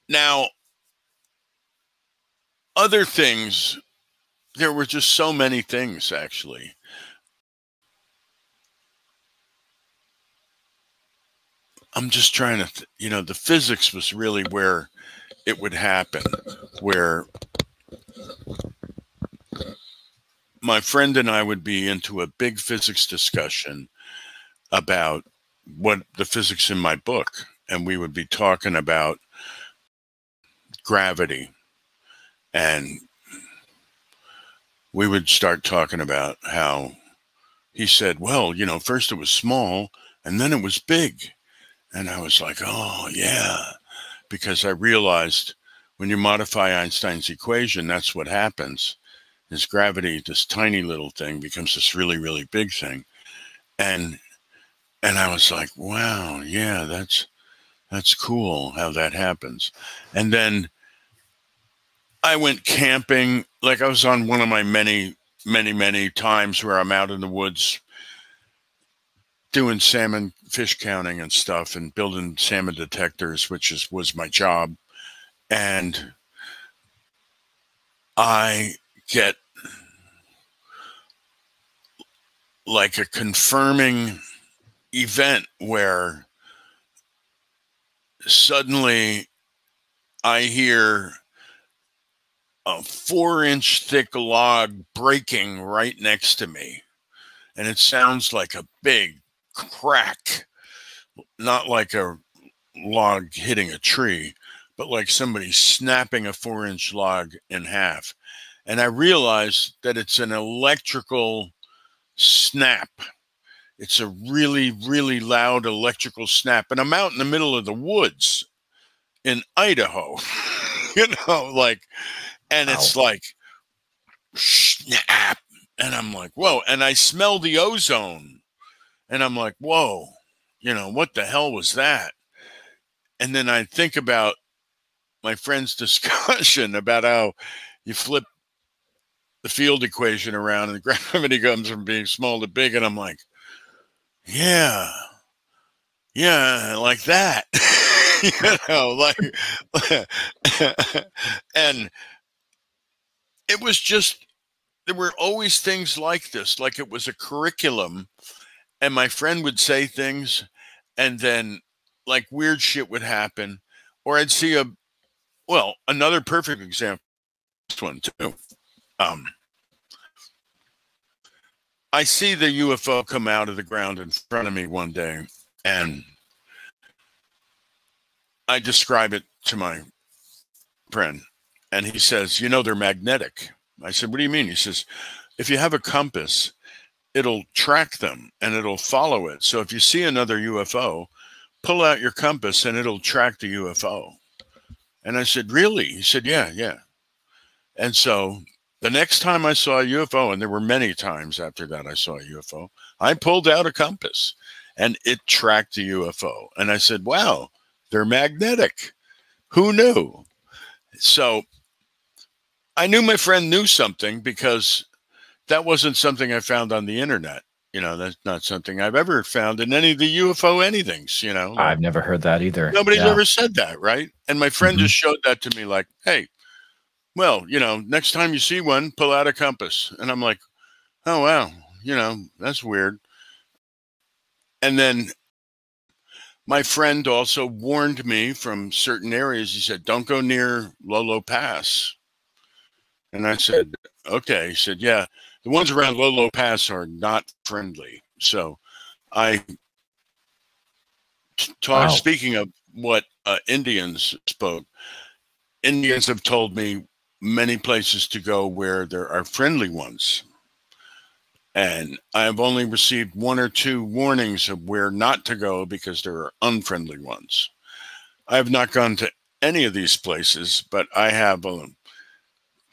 Now, other things, there were just so many things actually. I'm just trying to, you know, the physics was really where it would happen, where my friend and I would be into a big physics discussion about what the physics in my book, and we would be talking about gravity, and we would start talking about how he said, well, you know, first it was small and then it was big and I was like, oh, yeah. Because I realized when you modify Einstein's equation, that's what happens. Is gravity, this tiny little thing, becomes this really, really big thing. And and I was like, wow, yeah, that's that's cool how that happens. And then I went camping, like I was on one of my many, many, many times where I'm out in the woods doing salmon fish counting and stuff and building salmon detectors, which is was my job. And I get like a confirming event where suddenly I hear a four inch thick log breaking right next to me. And it sounds like a big crack, not like a log hitting a tree, but like somebody snapping a four inch log in half. And I realized that it's an electrical snap. It's a really, really loud electrical snap. And I'm out in the middle of the woods in Idaho, you know, like, and it's like, snap. And I'm like, whoa. And I smell the ozone. And I'm like, whoa, you know, what the hell was that? And then I think about my friend's discussion about how you flip the field equation around and the gravity comes from being small to big. And I'm like, yeah, yeah, like that. you know, like, and it was just, there were always things like this, like it was a curriculum. And my friend would say things, and then like weird shit would happen. Or I'd see a, well, another perfect example, this one too. Um, I see the UFO come out of the ground in front of me one day, and I describe it to my friend, and he says, You know, they're magnetic. I said, What do you mean? He says, If you have a compass, it'll track them and it'll follow it. So if you see another UFO, pull out your compass and it'll track the UFO. And I said, Really? He said, Yeah, yeah. And so the next time I saw a UFO, and there were many times after that I saw a UFO, I pulled out a compass and it tracked the UFO. And I said, Wow, they're magnetic. Who knew? So I knew my friend knew something because that wasn't something I found on the internet. You know, that's not something I've ever found in any of the UFO anythings, you know. I've never heard that either. Nobody's yeah. ever said that, right? And my friend mm-hmm. just showed that to me like, hey, well, you know, next time you see one, pull out a compass. And I'm like, oh, wow, you know, that's weird. And then my friend also warned me from certain areas. He said, don't go near Lolo Pass. And I said, okay. He said, yeah, the ones around Lolo Pass are not friendly. So I wow. speaking of what uh, Indians spoke, Indians have told me many places to go where there are friendly ones. And I have only received one or two warnings of where not to go because there are unfriendly ones. I have not gone to any of these places, but I have a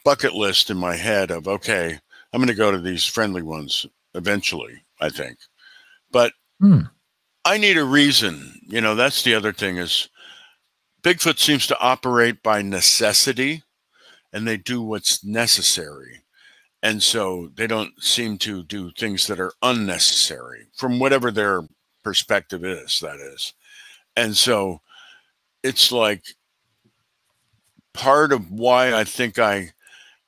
bucket list in my head of, okay, I'm going to go to these friendly ones eventually, I think. But hmm. I need a reason. You know, that's the other thing is Bigfoot seems to operate by necessity and they do what's necessary. And so they don't seem to do things that are unnecessary from whatever their perspective is, that is. And so it's like part of why I think I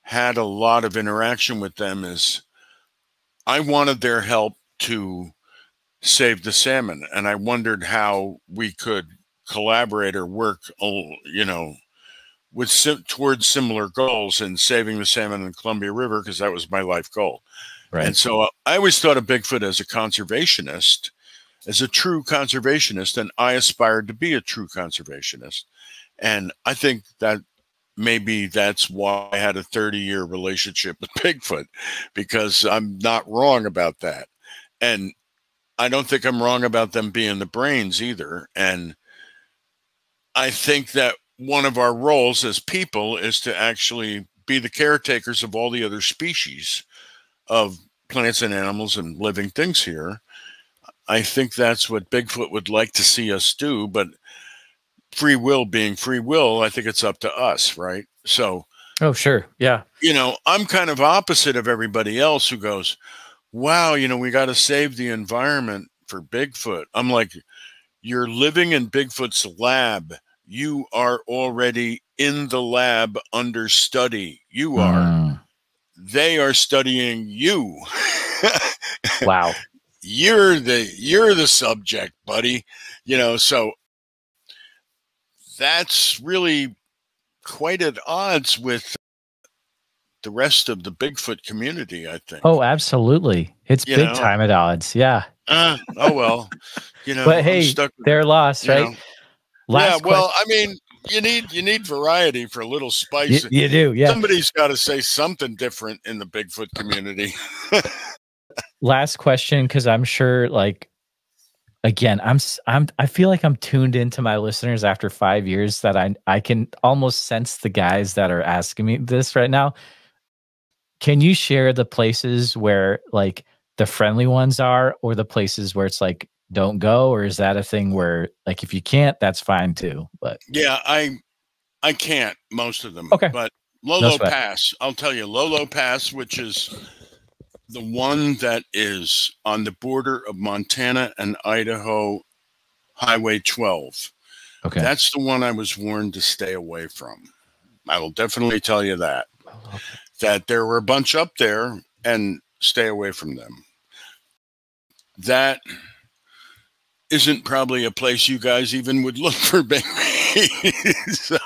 had a lot of interaction with them is I wanted their help to save the salmon. And I wondered how we could collaborate or work, you know, with towards similar goals in saving the salmon in the Columbia River because that was my life goal. Right. And so uh, I always thought of Bigfoot as a conservationist, as a true conservationist, and I aspired to be a true conservationist. And I think that maybe that's why I had a 30 year relationship with Bigfoot because I'm not wrong about that. And I don't think I'm wrong about them being the brains either. And I think that one of our roles as people is to actually be the caretakers of all the other species of plants and animals and living things here. I think that's what Bigfoot would like to see us do. But free will being free will, I think it's up to us, right? So, oh, sure. Yeah. You know, I'm kind of opposite of everybody else who goes, wow, you know, we got to save the environment for Bigfoot. I'm like, you're living in Bigfoot's lab. You are already in the lab under study. You are. Mm. They are studying you. wow. You're the you're the subject, buddy. You know, so that's really quite at odds with the rest of the Bigfoot community, I think. Oh, absolutely. It's you big know? time at odds. Yeah. Uh, oh well. You know, but hey, they're lost, right? Know. Last yeah, well, question. I mean, you need you need variety for a little spice. You, you do, yeah. Somebody's got to say something different in the Bigfoot community. Last question, because I'm sure, like, again, I'm I'm I feel like I'm tuned into my listeners after five years that I I can almost sense the guys that are asking me this right now. Can you share the places where like the friendly ones are, or the places where it's like don't go, or is that a thing where like if you can't, that's fine too? But yeah, I I can't most of them. Okay, but Lolo no Pass, I'll tell you, Lolo Pass, which is the one that is on the border of Montana and Idaho, Highway 12. Okay. That's the one I was warned to stay away from. I will definitely tell you that. That there were a bunch up there and stay away from them. That isn't probably a place you guys even would look for babies. so,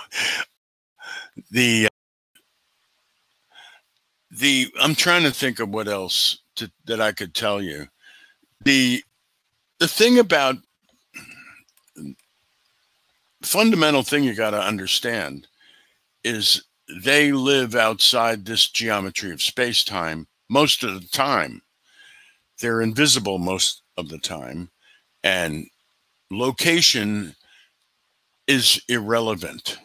the the I'm trying to think of what else to, that I could tell you. The the thing about fundamental thing you got to understand is they live outside this geometry of space time most of the time. They're invisible most of the time, and location is irrelevant.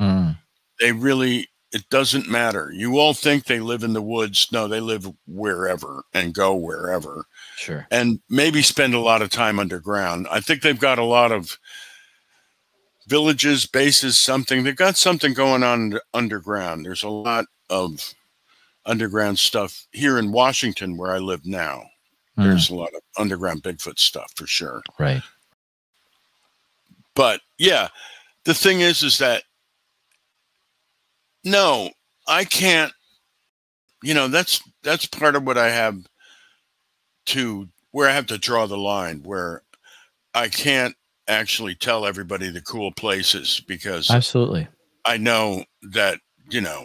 Mm. They really it doesn't matter. You all think they live in the woods. No, they live wherever and go wherever. Sure. And maybe spend a lot of time underground. I think they've got a lot of villages, bases, something. They've got something going on underground. There's a lot of underground stuff here in Washington where I live now. Mm. There's a lot of underground Bigfoot stuff for sure. Right. But yeah, the thing is, is that no, I can't. You know, that's that's part of what I have to where I have to draw the line where I can't actually tell everybody the cool places because absolutely I know that you know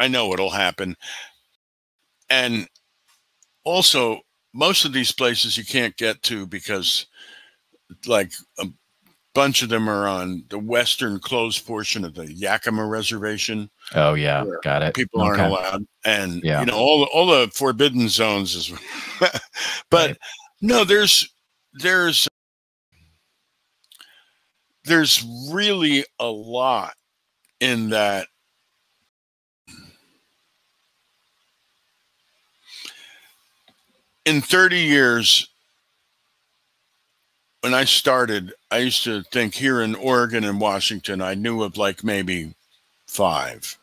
I know it'll happen and also most of these places you can't get to because like um, bunch of them are on the western closed portion of the Yakima Reservation. Oh yeah, got it. People aren't allowed, and yeah. you know all all the forbidden zones is. but right. no, there's there's there's really a lot in that. In 30 years, when I started, I used to think here in Oregon and Washington, I knew of like maybe five.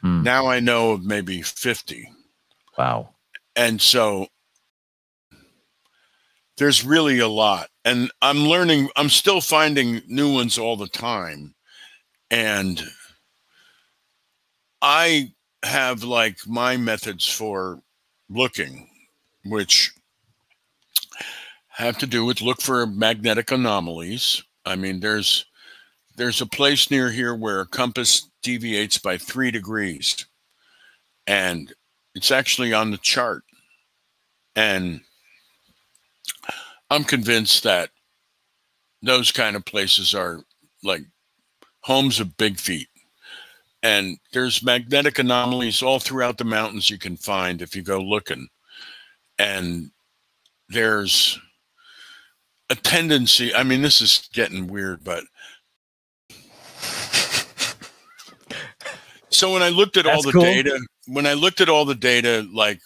Hmm. Now I know of maybe 50. Wow. And so there's really a lot. And I'm learning, I'm still finding new ones all the time. And I have like my methods for looking, which have to do with look for magnetic anomalies. I mean, there's there's a place near here where a compass deviates by three degrees, and it's actually on the chart. And I'm convinced that those kind of places are like homes of big feet. And there's magnetic anomalies all throughout the mountains you can find if you go looking. And there's a tendency. I mean, this is getting weird, but so when I looked at That's all the cool. data, when I looked at all the data like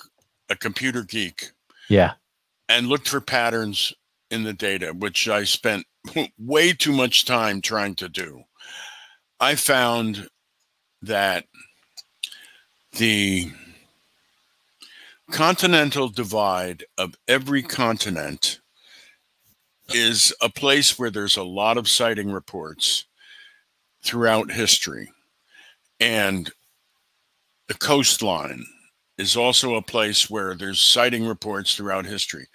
a computer geek, yeah, and looked for patterns, in the data, which I spent way too much time trying to do, I found that the continental divide of every continent is a place where there's a lot of sighting reports throughout history. And the coastline is also a place where there's sighting reports throughout history.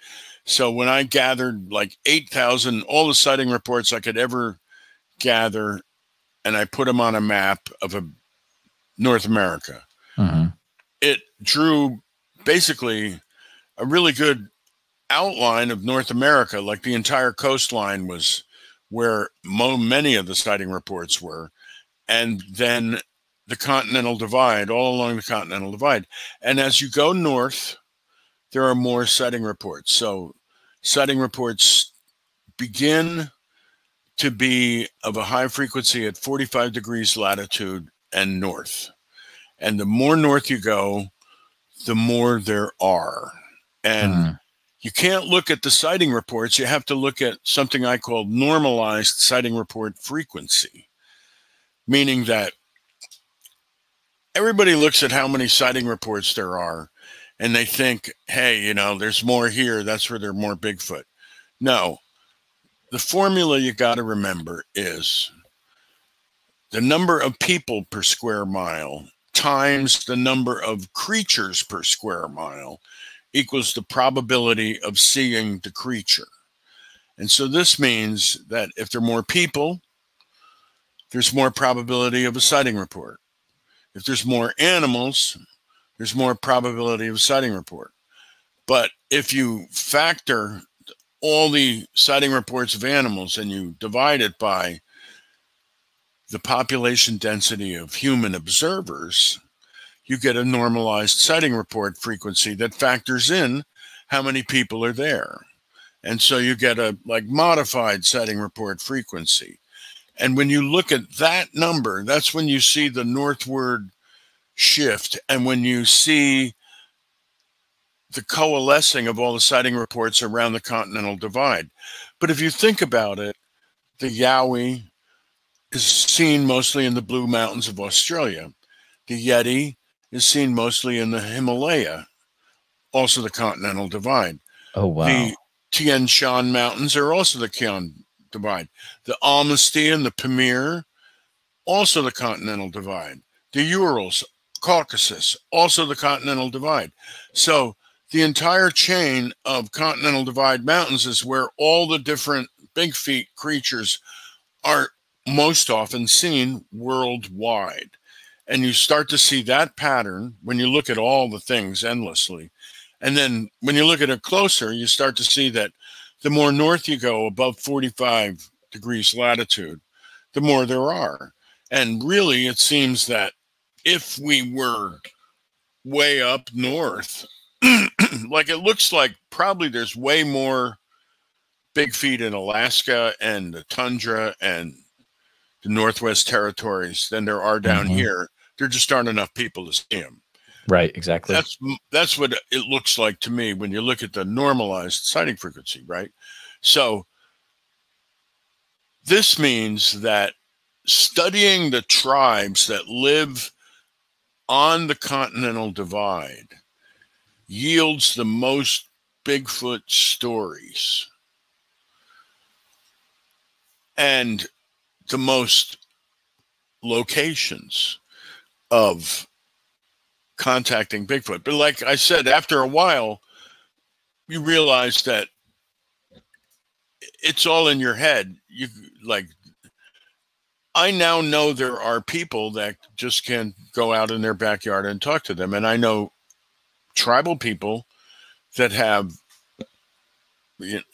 So when I gathered like 8,000, all the sighting reports I could ever gather, and I put them on a map of a North America, mm-hmm. it drew basically a really good outline of North America. Like the entire coastline was where mo- many of the sighting reports were, and then the Continental Divide, all along the Continental Divide. And as you go north, there are more sighting reports. So sighting reports begin to be of a high frequency at 45 degrees latitude and north. And the more north you go, the more there are. And mm. You can't look at the sighting reports. You have to look at something I call normalized sighting report frequency, meaning that everybody looks at how many sighting reports there are and they think, hey, you know, there's more here. That's where there's more Bigfoot. No, the formula you got to remember is the number of people per square mile times the number of creatures per square mile equals the probability of seeing the creature. And so this means that if there are more people, there's more probability of a sighting report. If there's more animals, there's more probability of a sighting report. But if you factor all the sighting reports of animals and you divide it by the population density of human observers, you get a normalized sighting report frequency that factors in how many people are there. And so you get a like modified sighting report frequency. And when you look at that number, that's when you see the northward shift. And when you see the coalescing of all the sighting reports around the continental divide. But if you think about it, the Yowie is seen mostly in the Blue Mountains of Australia. The Yeti is seen mostly in the Himalaya, also the continental divide. Oh, wow. The Tian Shan Mountains are also the Kian divide. The Almasty and the Pamir, also the continental divide. The Urals, Caucasus, also the Continental Divide. So the entire chain of Continental Divide mountains is where all the different big feet creatures are most often seen worldwide. And you start to see that pattern when you look at all the things endlessly. And then when you look at it closer, you start to see that the more north you go above 45 degrees latitude, the more there are. And really, it seems that if we were way up north, like it looks like probably there's way more big feet in Alaska and the tundra and the Northwest Territories than there are down mm-hmm. here. There just aren't enough people to see them. Right, exactly. That's that's what it looks like to me when you look at the normalized sighting frequency, right? So this means that studying the tribes that live on the Continental Divide yields the most Bigfoot stories and the most locations of contacting Bigfoot. But like I said, after a while, you realize that it's all in your head. You like I now know there are people that just can't go out in their backyard and talk to them. And I know tribal people that have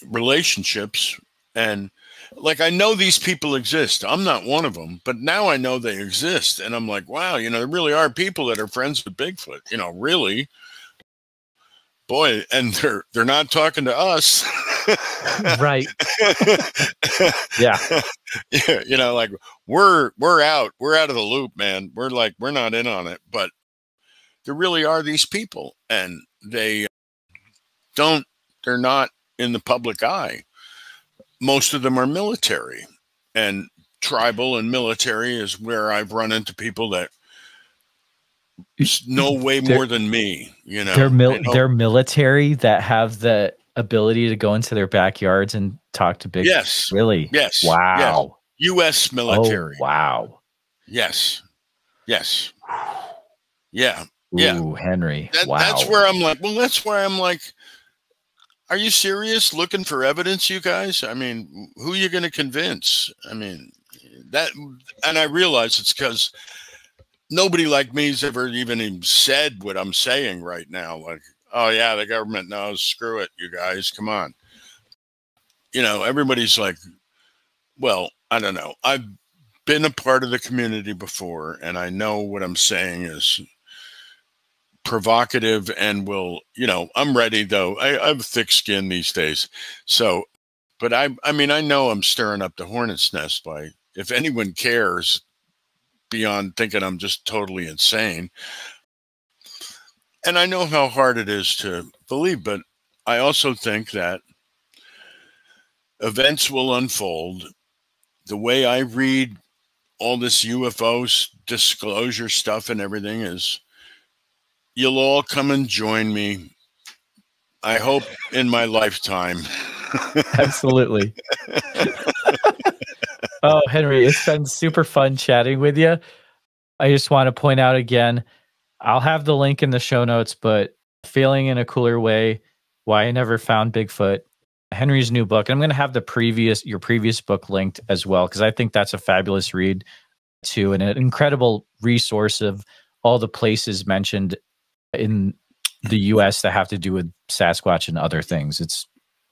relationships and like I know these people exist. I'm not one of them, but now I know they exist and I'm like, wow, you know, there really are people that are friends with Bigfoot. You know, really boy, and they're they're not talking to us. right. yeah. yeah. You know, like we're we're out. We're out of the loop, man. We're like we're not in on it. But there really are these people, and they don't. They're not in the public eye. Most of them are military and tribal and military is where I've run into people that know way more than me. You know, they're mil- they are military that have the ability to go into their backyards and talk to big. Yes, really. Yes. Wow. Yes. U.S. military. Oh, wow. Yes. Yes. Yeah. Yeah. Henry. That, wow. That's where I'm like. Well, that's where I'm like. Are you serious? Looking for evidence, you guys? I mean, who are you going to convince? I mean, that, and I realize it's because nobody like me's ever even said what I'm saying right now. Like, oh yeah, the government knows. Screw it, you guys. Come on. You know, everybody's like, well, I don't know. I've been a part of the community before, and I know what I'm saying is provocative and will, you know, I'm ready though. I, I have thick skin these days. So, but I, I mean, I know I'm stirring up the hornet's nest by, if anyone cares beyond thinking I'm just totally insane. And I know how hard it is to believe, but I also think that events will unfold. The way I read all this UFO disclosure stuff and everything is you'll all come and join me. I hope in my lifetime. Absolutely. oh, Henry, it's been super fun chatting with you. I just want to point out again, I'll have the link in the show notes, but failing in a cooler way, why I never found Bigfoot, Henry's new book. And I'm going to have the previous your previous book linked as well because I think that's a fabulous read too and an incredible resource of all the places mentioned in the US that have to do with Sasquatch and other things. It's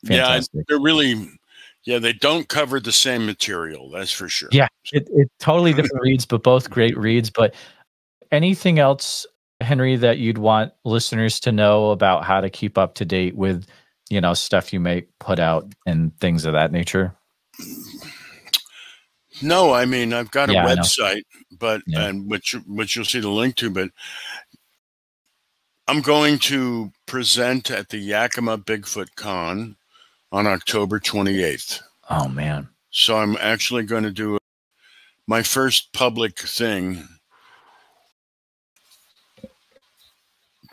fantastic. Yeah, they're really yeah, they don't cover the same material, that's for sure. Yeah, it, it totally different reads, but both great reads. But anything else, Henry, that you'd want listeners to know about how to keep up to date with, you know, stuff you may put out and things of that nature? No, I mean I've got a yeah, website, but yeah. and which which you'll see the link to, but I'm going to present at the Yakima Bigfoot Con on October 28th. Oh man. So I'm actually going to do my first public thing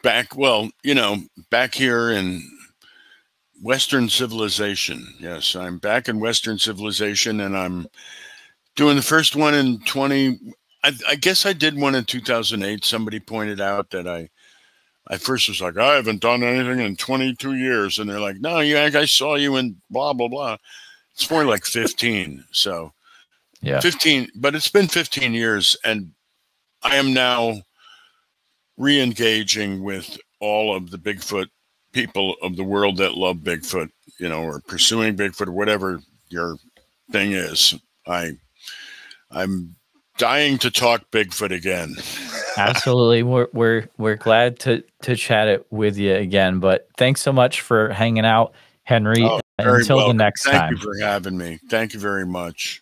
back well, you know, back here in Western civilization. Yes, I'm back in Western civilization and I'm doing the first one in 20 I, I guess I did one in 2008. Somebody pointed out that I I first was like, I haven't done anything in 22 years. And they're like, no, you, I saw you in blah, blah, blah. It's more like 15. So, yeah, 15, but it's been 15 years. And I am now re engaging with all of the Bigfoot people of the world that love Bigfoot, you know, or pursuing Bigfoot or whatever your thing is. I, I'm dying to talk Bigfoot again. Absolutely. We're we're we're glad to to chat it with you again. But thanks so much for hanging out, Henry. Oh, Until welcome. the next Thank time. Thank you for having me. Thank you very much.